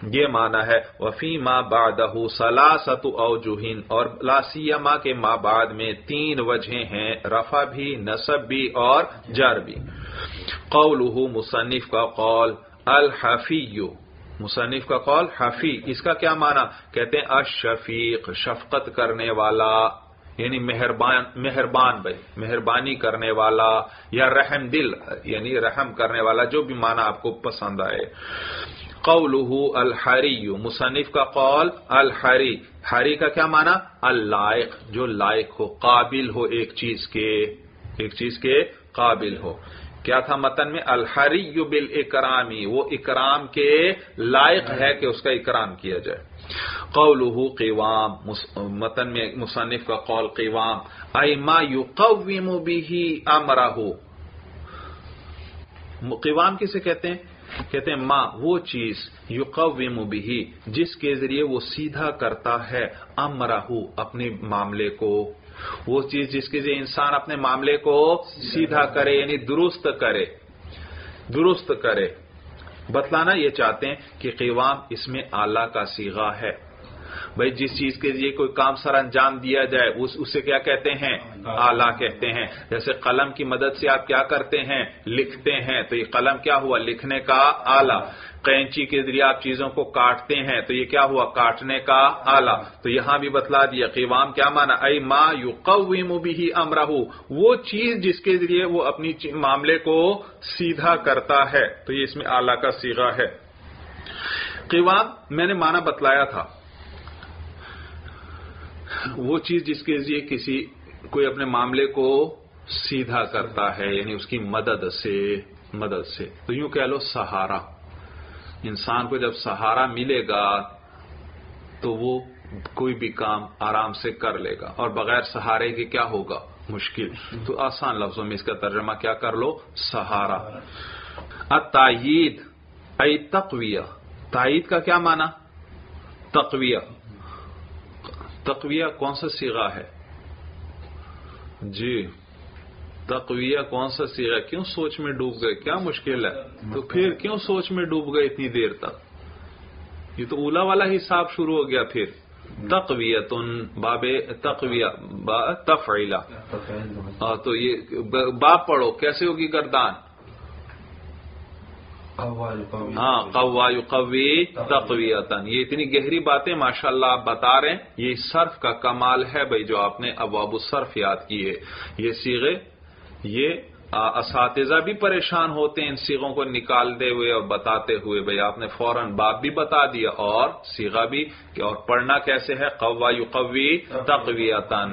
یہ مانا ہے وفی ماں بادہ سلاست اوجوہین اور لاسیما کے مابعد میں تین وجہیں ہیں۔ رفع بھی، نصب بھی اور جر بھی۔ قولہ مصنف کا قول الحفی مصنف کا قول حفی۔ اس کا کیا معنی؟ کہتے ہیں اشفیق شفقت کرنے والا۔ یعنی مہربان مہربان بھائی، مہربانی کرنے والا یا رحم دل یعنی رحم کرنے والا جو بھی معنی آپ کو پسند آئے۔ قولہ الحری مصنف کا قول الحری۔ ہری کا کیا معنی؟ اللائق، جو لائق ہو، قابل ہو ایک چیز کے، ایک چیز کے قابل ہو۔ کیا تھا متن میں؟ الحری بال اکرامی وہ اکرام کے لائق ہے کہ اس کا اکرام کیا جائے۔ قولہ قیوام متن میں مصنف کا قول قیوام ایما یقوم به امرہ. قیوام کسے کہتے ہیں؟ کہتے ہیں ماں وہ چیز، یقوم به، جس کے ذریعے وہ سیدھا کرتا ہے، امرہ، اپنے معاملے کو۔ وہ چیز جس کے لیے انسان اپنے معاملے کو سیدھا کرے یعنی درست کرے درست کرے۔ بتلانا یہ چاہتے ہیں کہ قیوام اس میں آلہ کا سیگا ہے۔ بھائی جس چیز کے لیے کوئی کام سر انجام دیا جائے اسے کیا کہتے ہیں؟ آلہ کہتے ہیں۔ جیسے قلم کی مدد سے آپ کیا کرتے ہیں؟ لکھتے ہیں۔ تو یہ قلم کیا ہوا؟ لکھنے کا آلہ۔ قینچی کے ذریعے آپ چیزوں کو کاٹتے ہیں۔ تو یہ کیا ہوا؟ کاٹنے کا آلہ۔ تو یہاں بھی بتلا دیا۔ قیوام کیا مانا؟ اے ماں یو قویم بھی امرہ۔ وہ چیز جس کے ذریعے وہ اپنی معاملے کو سیدھا کرتا ہے۔ تو یہ اس میں آلہ کا سیگا ہے۔ قیوام میں نے مانا بتلایا تھا۔ وہ چیز جس کے ذریعے کسی کوئی اپنے معاملے کو سیدھا کرتا ہے یعنی اس کی مدد سے مدد سے۔ تو یوں کہہ لو سہارا۔ انسان کو جب سہارا ملے گا تو وہ کوئی بھی کام آرام سے کر لے گا، اور بغیر سہارے کے کیا ہوگا؟ مشکل۔ تو آسان لفظوں میں اس کا ترجمہ کیا کر لو؟ سہارا۔ اتائید اے تقویہ۔ تائید کا کیا مانا تقویہ۔ تقویہ کون سا سیگا ہے؟ جی تقویہ کون سا سیگا کیوں سوچ میں ڈوب گئے؟ کیا مشکل ہے؟ تو پھر کیوں سوچ میں ڈوب گئے اتنی دیر تک؟ یہ تو اولا والا حساب شروع ہو گیا پھر۔ تقویت باب تقویہ تفعیلا تو یہ باب پڑھو کیسے ہوگی گردان؟ ہاں قوا قوی تقویتن یہ اتنی گہری باتیں ماشاء اللہ آپ بتا رہے ہیں. یہ صرف کا کمال ہے بھائی جو آپ نے ابواب الصرف یاد کیے. یہ سیغے، یہ اساتذہ بھی پریشان ہوتے ہیں ان سیغوں کو نکالتے ہوئے اور بتاتے ہوئے. بھائی آپ نے فوراً باپ بھی بتا دیا اور سیغا بھی کہ اور پڑھنا کیسے ہے؟ قوا قوی تقویتن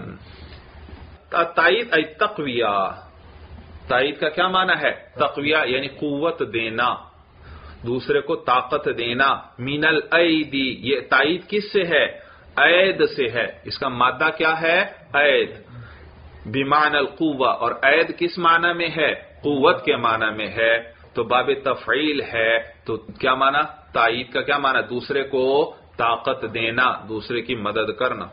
تائید اے تقویہ. تائید کا کیا معنی ہے؟ تقویہ یعنی قوت دینا. دوسرے کو طاقت دینا مین العیدی یہ تائید کس سے ہے؟ عید سے ہے۔ اس کا مادہ کیا ہے؟ عید۔ بیمان القوا اور عید کس معنی میں ہے؟ قوت کے معنی میں ہے۔ تو باب تفعیل ہے۔ تو کیا معنی؟ تائید کا کیا معنی؟ دوسرے کو طاقت دینا، دوسرے کی مدد کرنا۔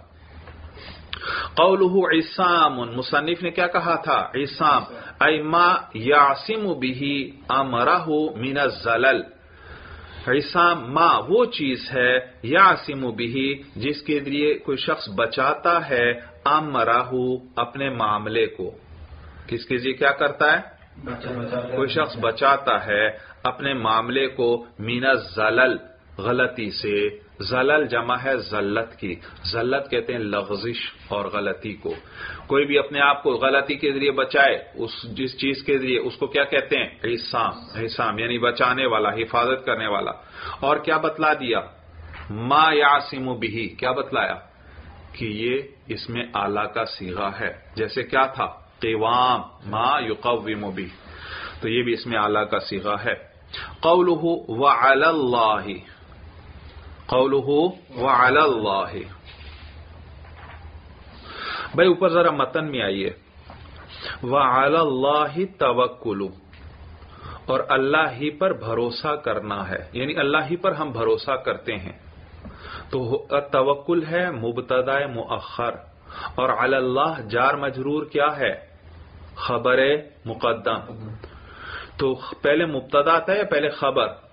قولہ عصام، مصنف نے کیا کہا تھا؟ عصام ایما یاسم بھی امرہ من الزلل۔ عصام ماں وہ چیز ہے یاسم بھی جس کے ذریعے کوئی شخص بچاتا ہے امرہ اپنے معاملے کو۔ کس کے ذریعے کیا کرتا ہے۔ کوئی شخص بچاتا ہے اپنے معاملے کو من الزلل۔ غلطی سے زلل جمع ہے ذلت کی۔ ذلت کہتے ہیں لغزش اور غلطی کو۔ کوئی بھی اپنے آپ کو غلطی کے ذریعے بچائے، اس جس چیز کے ذریعے، اس کو کیا کہتے ہیں؟ احسام احسام یعنی بچانے والا، حفاظت کرنے والا۔ اور کیا بتلا دیا؟ ما یاسم بھی کیا بتلایا؟ کہ یہ اس میں آلہ کا سیگا ہے۔ جیسے کیا تھا؟ قیوام ما یقوم بھی تو یہ بھی اس میں آلہ کا سیگا ہے۔ قوله وعلى الله قوله وعلى الله بھائی، اوپر ذرا متن میں آئیے. وعلى الله توکل. اور اللہ ہی پر بھروسہ کرنا ہے. یعنی اللہ ہی پر ہم بھروسہ کرتے ہیں. تو توکل ہے، مبتدا مؤخر. اور علی اللہ جار مجرور کیا ہے؟ خبر مقدم. تو پہلے مبتدا آتا ہے یا پہلے خبر؟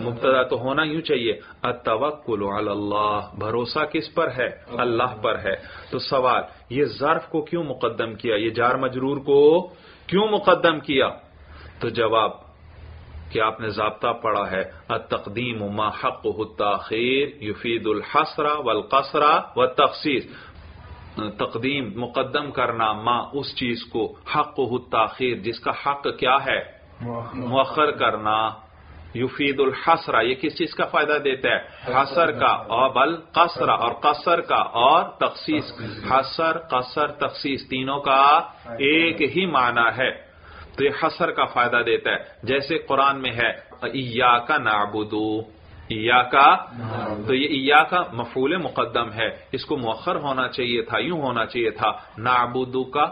مبتدا تو ہونا یوں چاہیے اتوکل علی اللہ بھروسہ کس پر ہے؟ اللہ پر ہے۔ تو سوال یہ ظرف کو کیوں مقدم کیا؟ یہ جار مجرور کو کیوں مقدم کیا؟ تو جواب کہ آپ نے ضابطہ پڑھا ہے التقدیم ما حق التاخیر یفید الحسرہ والقصرہ والتخصیص۔ تقدیم مقدم کرنا ما اس چیز کو حق التاخیر جس کا حق کیا ہے؟ مؤخر کرنا۔ یفید الحسرہ یہ کس چیز کا فائدہ دیتا ہے؟ حسر کا اور بل قصرہ اور قصر کا اور تخصیص۔ حسر قصر تخصیص تینوں کا ایک ہی معنی ہے۔ تو یہ حسر کا فائدہ دیتا ہے۔ جیسے قرآن میں ہے ایا کا نابودو ایا کا تو یہ ایا کا مفول مقدم ہے۔ اس کو مؤخر ہونا چاہیے تھا یوں ہونا چاہیے تھا نابودو کا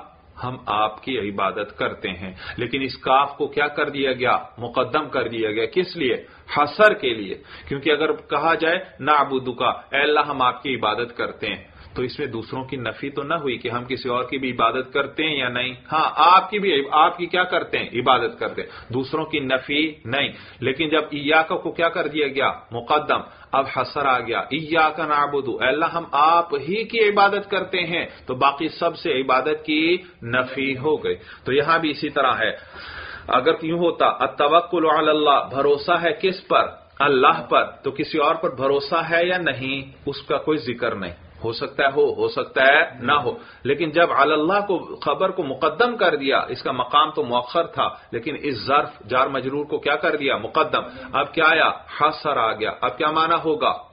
ہم آپ کی عبادت کرتے ہیں۔ لیکن اس کاف کو کیا کر دیا گیا؟ مقدم کر دیا گیا۔ کس لیے؟ حسر کے لیے۔ کیونکہ اگر کہا جائے نہ اے اللہ، ہم آپ کی عبادت کرتے ہیں۔ تو اس میں دوسروں کی نفی تو نہ ہوئی کہ ہم کسی اور کی بھی عبادت کرتے ہیں یا نہیں؟ ہاں آپ کی بھی، آپ کی کیا کرتے ہیں؟ عبادت کرتے ہیں۔ دوسروں کی نفی نہیں۔ لیکن جب ایا کو کیا کر دیا گیا؟ مقدم۔ اب حسر آ گیا۔ ایا کا نابودو اللہ، ہم آپ ہی کی عبادت کرتے ہیں۔ تو باقی سب سے عبادت کی نفی ہو گئی۔ تو یہاں بھی اسی طرح ہے۔ اگر یوں ہوتا اتوکل اللہ، بھروسہ ہے کس پر؟ اللہ پر۔ تو کسی اور پر بھروسہ ہے یا نہیں؟ اس کا کوئی ذکر نہیں۔ ہو سکتا ہے، ہو ہو سکتا ہے، نہ ہو۔ لیکن جب اللہ کو خبر کو مقدم کر دیا، اس کا مقام تو مؤخر تھا، لیکن اس ظرف جار مجرور کو کیا کر دیا؟ مقدم۔ اب کیا آیا؟ حسر آ گیا۔ اب کیا مانا ہوگا؟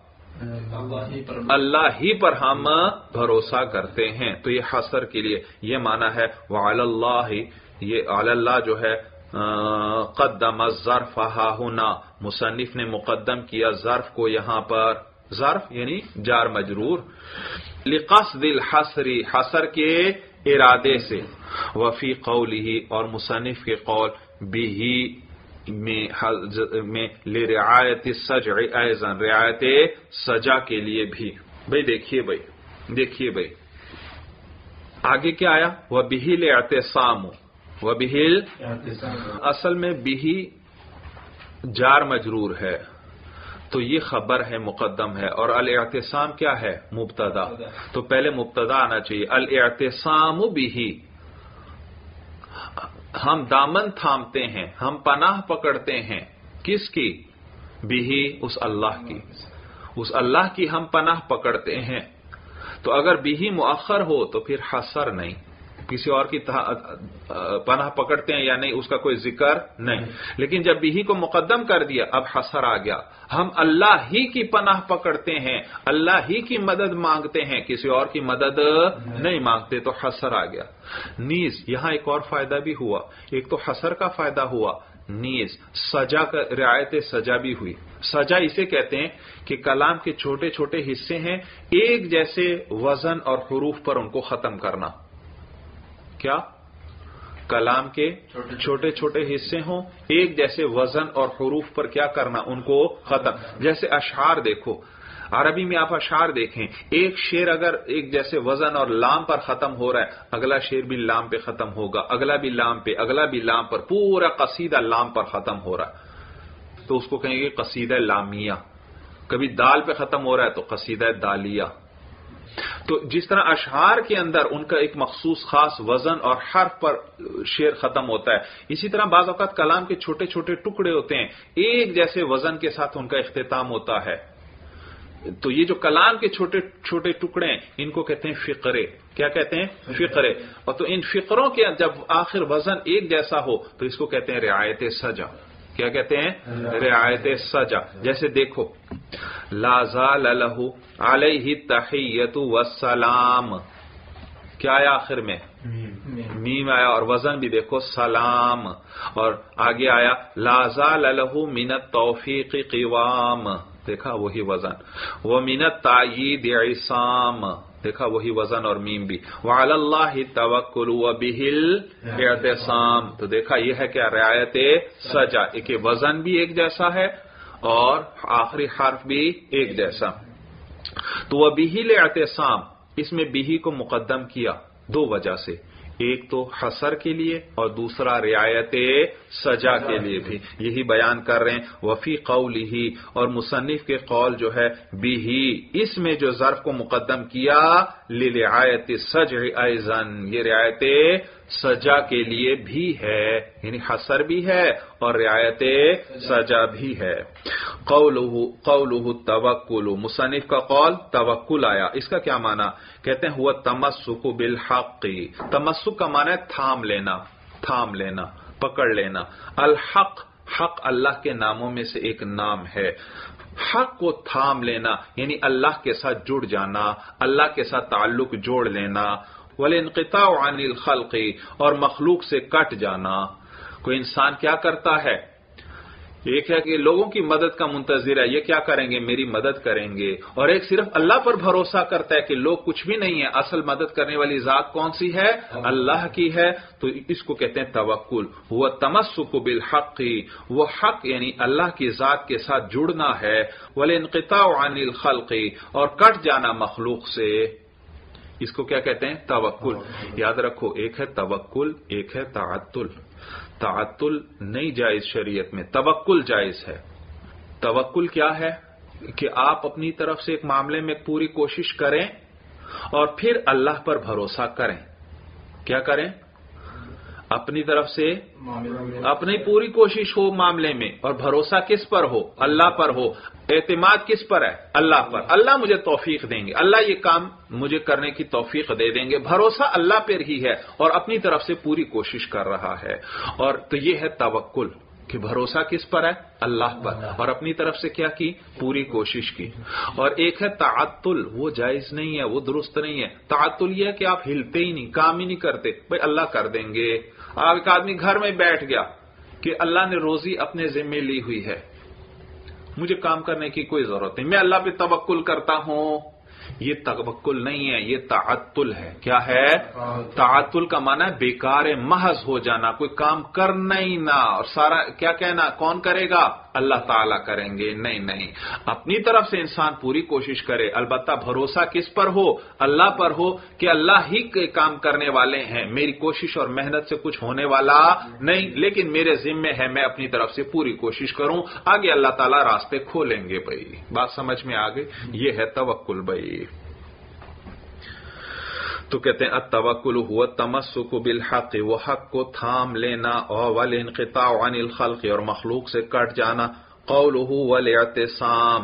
اللہ ہی پر ہم بھروسہ کرتے ہیں۔ تو یہ حسر کے لیے یہ مانا ہے وہ اللہ یہ اللہ جو ہے قدم ظرف ہونا مصنف نے مقدم کیا ظرف کو یہاں پر۔ ظرف یعنی جار مجرور لقصد الحسری حسر کے ارادے سے وفی قول ہی اور مصنف کے قول بھی میں رعایت سج ایزن رعایت سجا کے لیے بھی۔ بھائی دیکھیے بھائی دیکھیے بھائی۔ آگے کیا آیا؟ وہ بہل اعتصام وہ بہل اصل میں بہی جار مجرور ہے۔ تو یہ خبر ہے، مقدم ہے۔ اور الاعتصام کیا ہے؟ مبتدا۔ تو پہلے مبتدا آنا چاہیے۔ الاعتصام بھی ہم دامن تھامتے ہیں، ہم پناہ پکڑتے ہیں۔ کس کی؟ بھی اس اللہ کی۔ اس اللہ کی ہم پناہ پکڑتے ہیں۔ تو اگر بھی مؤخر ہو تو پھر حسر نہیں۔ کسی اور کی پناہ پکڑتے ہیں یا نہیں، اس کا کوئی ذکر نہیں۔ لیکن جب بھی کو مقدم کر دیا، اب حسر آ گیا۔ ہم اللہ ہی کی پناہ پکڑتے ہیں، اللہ ہی کی مدد مانگتے ہیں، کسی اور کی مدد نہیں مانگتے، تو حسر آ گیا۔ نیز، یہاں ایک اور فائدہ بھی ہوا۔ ایک تو حسر کا فائدہ ہوا۔ نیز، سجا کا رعایت سجا بھی ہوئی۔ سجا اسے کہتے ہیں کہ کلام کے چھوٹے چھوٹے حصے ہیں، ایک جیسے وزن اور حروف پر ان کو ختم کرنا۔ کیا؟ کلام کے چھوٹے چھوٹے حصے ہوں۔ ایک جیسے وزن اور حروف پر کیا کرنا ان کو ختم۔ جیسے اشعار دیکھو۔ عربی میں آپ اشعار دیکھیں۔ ایک شیر اگر ایک جیسے وزن اور لام پر ختم ہو رہا ہے اگلا شیر بھی لام پہ ختم ہوگا اگلا بھی لام پہ اگلا بھی لام پر پورا قصیدہ لام پر ختم ہو رہا ہے۔ تو اس کو کہیں گے قصیدہ لامیہ۔ کبھی دال پہ ختم ہو رہا ہے تو قصیدہ دالیہ۔ تو جس طرح اشعار کے اندر ان کا ایک مخصوص خاص وزن اور حرف پر شعر ختم ہوتا ہے، اسی طرح بعض اوقات کلام کے چھوٹے چھوٹے ٹکڑے ہوتے ہیں، ایک جیسے وزن کے ساتھ ان کا اختتام ہوتا ہے۔ تو یہ جو کلام کے چھوٹے چھوٹے ٹکڑے ہیں، ان کو کہتے ہیں فقرے۔ کیا کہتے ہیں؟ فقرے۔ اور تو ان فقروں کے جب آخر وزن ایک جیسا ہو، تو اس کو کہتے ہیں رعایت سجا۔ کیا کہتے ہیں؟ رعایت سجا۔ جیسے دیکھو۔ لازال لہو علیہ تحیت وسلام کیا آیا آخر میں؟ میم آیا اور وزن بھی دیکھو، سلام۔ اور آگے آیا لازال لہو منت توفیق قوام۔ دیکھا، وہی وزن۔ وہ منت تائید عصام۔ دیکھا وہی وزن اور میم بھی۔ وعلی اللہ توکل و بہل اعتصام۔ تو دیکھا یہ ہے کہ رعایت سجا۔ ایک وزن بھی ایک جیسا ہے اور آخری حرف بھی ایک جیسا۔ تو وہ بہل اعتصام۔ اس میں بہی کو مقدم کیا دو وجہ سے۔ ایک تو حسر کے لیے اور دوسرا رعایت سجا کے لیے بھی۔ یہی بیان کر رہے ہیں۔ وفی قول ہی اور مصنف کے قول جو ہے بھی اس میں جو ظرف کو مقدم کیا لعایت سج ایزن یہ رعایت سجا کے لیے بھی ہے یعنی حسر بھی ہے اور رعایت سجا بھی ہے۔ قول توکل مصنف کا قول توکل آیا۔ اس کا کیا مانا کہتے ہیں ہوا تمسک بالحق۔ تمسک کا مانا ہے تھام لینا تھام لینا، پکڑ لینا۔ الحق، حق اللہ کے ناموں میں سے ایک نام ہے۔ حق کو تھام لینا یعنی اللہ کے ساتھ جڑ جانا، اللہ کے ساتھ تعلق جوڑ لینا۔ ولی انقطاع عن الخلق، اور مخلوق سے کٹ جانا۔ کوئی انسان کیا کرتا ہے؟ ایک ہے کہ لوگوں کی مدد کا منتظر ہے، یہ کیا کریں گے؟ میری مدد کریں گے۔ اور ایک صرف اللہ پر بھروسہ کرتا ہے کہ لوگ کچھ بھی نہیں ہے اصل مدد کرنے والی ذات کون سی ہے؟ اللہ کی ہے۔ تو اس کو کہتے ہیں توکل۔ وہ تمسک بالحق، وہ حق یعنی اللہ کی ذات کے ساتھ جڑنا ہے۔ ولی انقطاع عن الخلق، اور کٹ جانا مخلوق سے۔ اس کو کیا کہتے ہیں؟ توکل۔ یاد رکھو، ایک ہے توکل، ایک ہے تعطل۔ تعطل نہیں جائز شریعت میں، توکل جائز ہے۔ توکل کیا ہے؟ کہ آپ اپنی طرف سے ایک معاملے میں پوری کوشش کریں اور پھر اللہ پر بھروسہ کریں۔ کیا کریں؟ اپنی طرف سے اپنی پوری کوشش ہو معاملے میں اور بھروسہ کس پر ہو؟ اللہ پر ہو۔ اعتماد کس پر ہے؟ اللہ پر۔ اللہ مجھے توفیق دیں گے۔ اللہ یہ کام مجھے کرنے کی توفیق دے دیں گے۔ بھروسہ اللہ پر ہی ہے اور اپنی طرف سے پوری کوشش کر رہا ہے۔ اور تو یہ ہے توکل کہ بھروسہ کس پر ہے؟ اللہ پر۔ اور اپنی طرف سے کیا کی؟ پوری کوشش کی۔ اور ایک ہے تعطل۔ وہ جائز نہیں ہے وہ درست نہیں ہے۔ تعطل یہ ہے کہ آپ ہلتے ہی نہیں کام ہی نہیں کرتے۔ بھائی اللہ کر دیں گے۔ آپ ایک آدمی گھر میں بیٹھ گیا کہ اللہ نے روزی اپنے ذمے لی ہوئی ہے۔ مجھے کام کرنے کی کوئی ضرورت نہیں۔ میں اللہ پہ توکل کرتا ہوں۔ یہ توکل نہیں ہے، یہ تعطل ہے۔ کیا ہے؟ تعطل کا معنی ہے بیکار محض ہو جانا، کوئی کام کرنا ہی نہ اور سارا کیا کہنا، کون کرے گا؟ اللہ تعالیٰ کریں گے۔ نہیں نہیں۔ اپنی طرف سے انسان پوری کوشش کرے، البتہ بھروسہ کس پر ہو؟ اللہ پر ہو کہ اللہ ہی کے کام کرنے والے ہیں۔ میری کوشش اور محنت سے کچھ ہونے والا نہیں، لیکن میرے ذمے ہے، میں اپنی طرف سے پوری کوشش کروں۔ آگے اللہ تعالیٰ راستے کھولیں گے بھائی۔ بات سمجھ میں آ گئی؟ یہ ہے توکل بھائی۔ تو کہتے ہیں التوکل ہوا تمسک بالحق وہ حق کو تھام لینا اور والانقطاع عن الخلق اور مخلوق سے کٹ جانا۔ قوله والاعتصام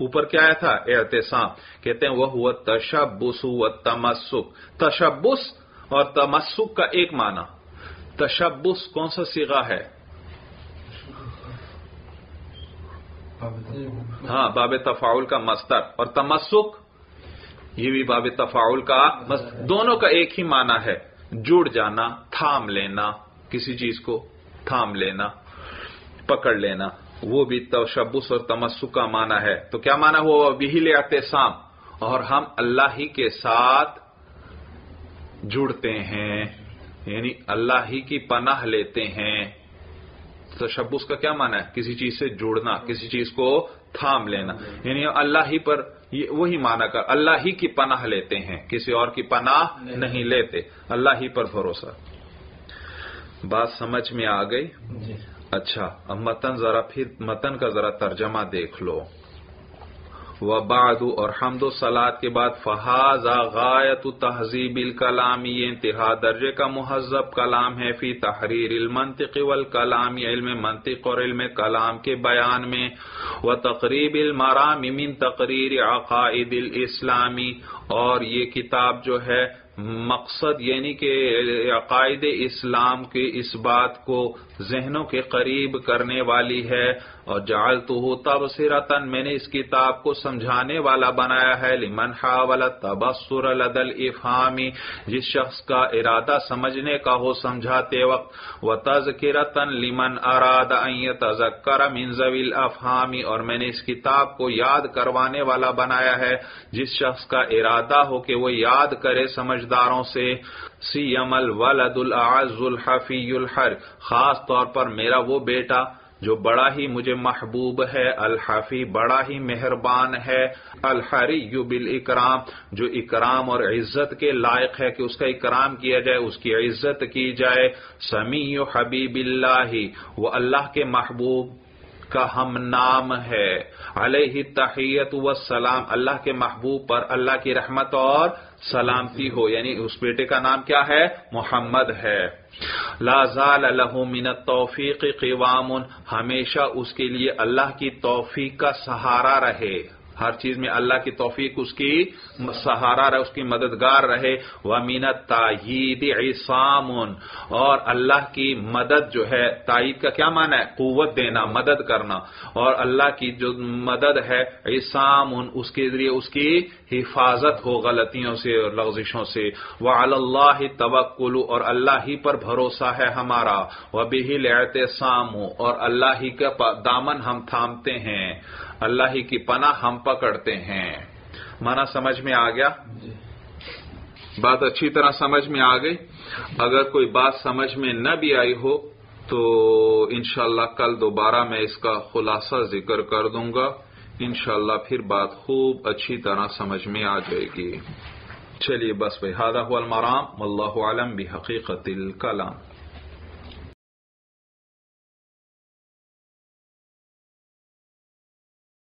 اوپر کیا آیا تھا؟ اعتصام۔ کہتے ہیں وہ ہوا تشبس و تمسک تشبس اور تمسک کا ایک معنی۔ تشبس کون سا سیغا ہے؟ ہاں باب تفاعل کا مستر اور تمسک یہ بھی باب تفاعل کا دونوں کا ایک ہی معنی ہے۔ جڑ جانا، تھام لینا، کسی چیز کو تھام لینا، پکڑ لینا، وہ بھی تشبس اور تمسک کا معنی ہے۔ تو کیا معنی ہوا؟ بہل اعتصام اور ہم اللہ ہی کے ساتھ جڑتے ہیں یعنی اللہ ہی کی پناہ لیتے ہیں۔ تشبس کا کیا معنی ہے؟ کسی چیز سے جڑنا، کسی چیز کو تھام لینا۔ یعنی اللہ ہی پر وہی معنی کر اللہ ہی کی پناہ لیتے ہیں کسی اور کی پناہ نہیں لیتے۔ اللہ ہی پر بھروسہ۔ بات سمجھ میں آ گئی؟ اچھا اب متن ذرا پھر متن کا ذرا ترجمہ دیکھ لو۔ و بعد اور حمد و سلاد کے بعد فہذ غایت تہذیب الکلام، یہ انتہا درجے کا مہذب کلام ہے، فی تحریر المنطق والکلام علم منطق اور علم کلام کے بیان میں و تقریب المرام من تقریر عقائد الاسلامی اور یہ کتاب جو ہے مقصد یعنی کہ عقائد اسلام کے اس بات کو ذہنوں کے قریب کرنے والی ہے۔ اور جال تو تب سرتن میں نے اس کتاب کو سمجھانے والا بنایا ہے۔ لمن حاول تبصر لدل افہامی جس شخص کا ارادہ سمجھنے کا ہو سمجھاتے وقت۔ و تذکرتن لمن اراد ان تذکر من ذوی الافہامی اور میں نے اس کتاب کو یاد کروانے والا بنایا ہے۔ جس شخص کا ارادہ ہو کہ وہ یاد کرے سمجھداروں سے۔ سی عمل ولد العز الحفی الحر خاص طور پر میرا وہ بیٹا۔ جو بڑا ہی مجھے محبوب ہے الحفی بڑا ہی مہربان ہے الحری یو بال اکرام جو اکرام اور عزت کے لائق ہے کہ اس کا اکرام کیا جائے، اس کی عزت کی جائے، سمیع حبیب اللہ، وہ اللہ کے محبوب کا ہم نام ہے۔ علیہ تحیت و سلام اللہ کے محبوب پر، اللہ کی رحمت اور سلامتی ہو۔ یعنی اس بیٹے کا نام کیا ہے؟ محمد ہے۔ لا زال له من التوفیق قوام ہمیشہ اس کے لیے اللہ کی توفیق کا سہارا رہے۔ ہر چیز میں اللہ کی توفیق، اس کی سہارا رہے، اس کی مددگار رہے۔ وہ مینت تاہید عصام۔ اور اللہ کی مدد جو ہے، تائید کا کیا معنی ہے؟ قوت دینا، مدد کرنا۔ اور اللہ کی جو مدد ہے، عصام، اس کے ذریعے اس کی حفاظت ہو، غلطیوں سے اور لغزشوں سے۔ وہ اللہ توکل۔ اور اللہ ہی پر بھروسہ ہے ہمارا۔ وہ بہل اعتصام اور اللہ ہی کا دامن ہم تھامتے ہیں۔ اللہ ہی کی پناہ ہم پکڑتے ہیں۔ مانا سمجھ میں آ گیا؟ بات اچھی طرح سمجھ میں آ گئی۔ اگر کوئی بات سمجھ میں نہ بھی آئی ہو تو انشاءاللہ کل دوبارہ میں اس کا خلاصہ ذکر کر دوں گا۔ انشاءاللہ پھر بات خوب اچھی طرح سمجھ میں آ جائے گی۔ چلیے بس بھائی ہادہ المرام اللہ عالم بھی حقیقت الکلام۔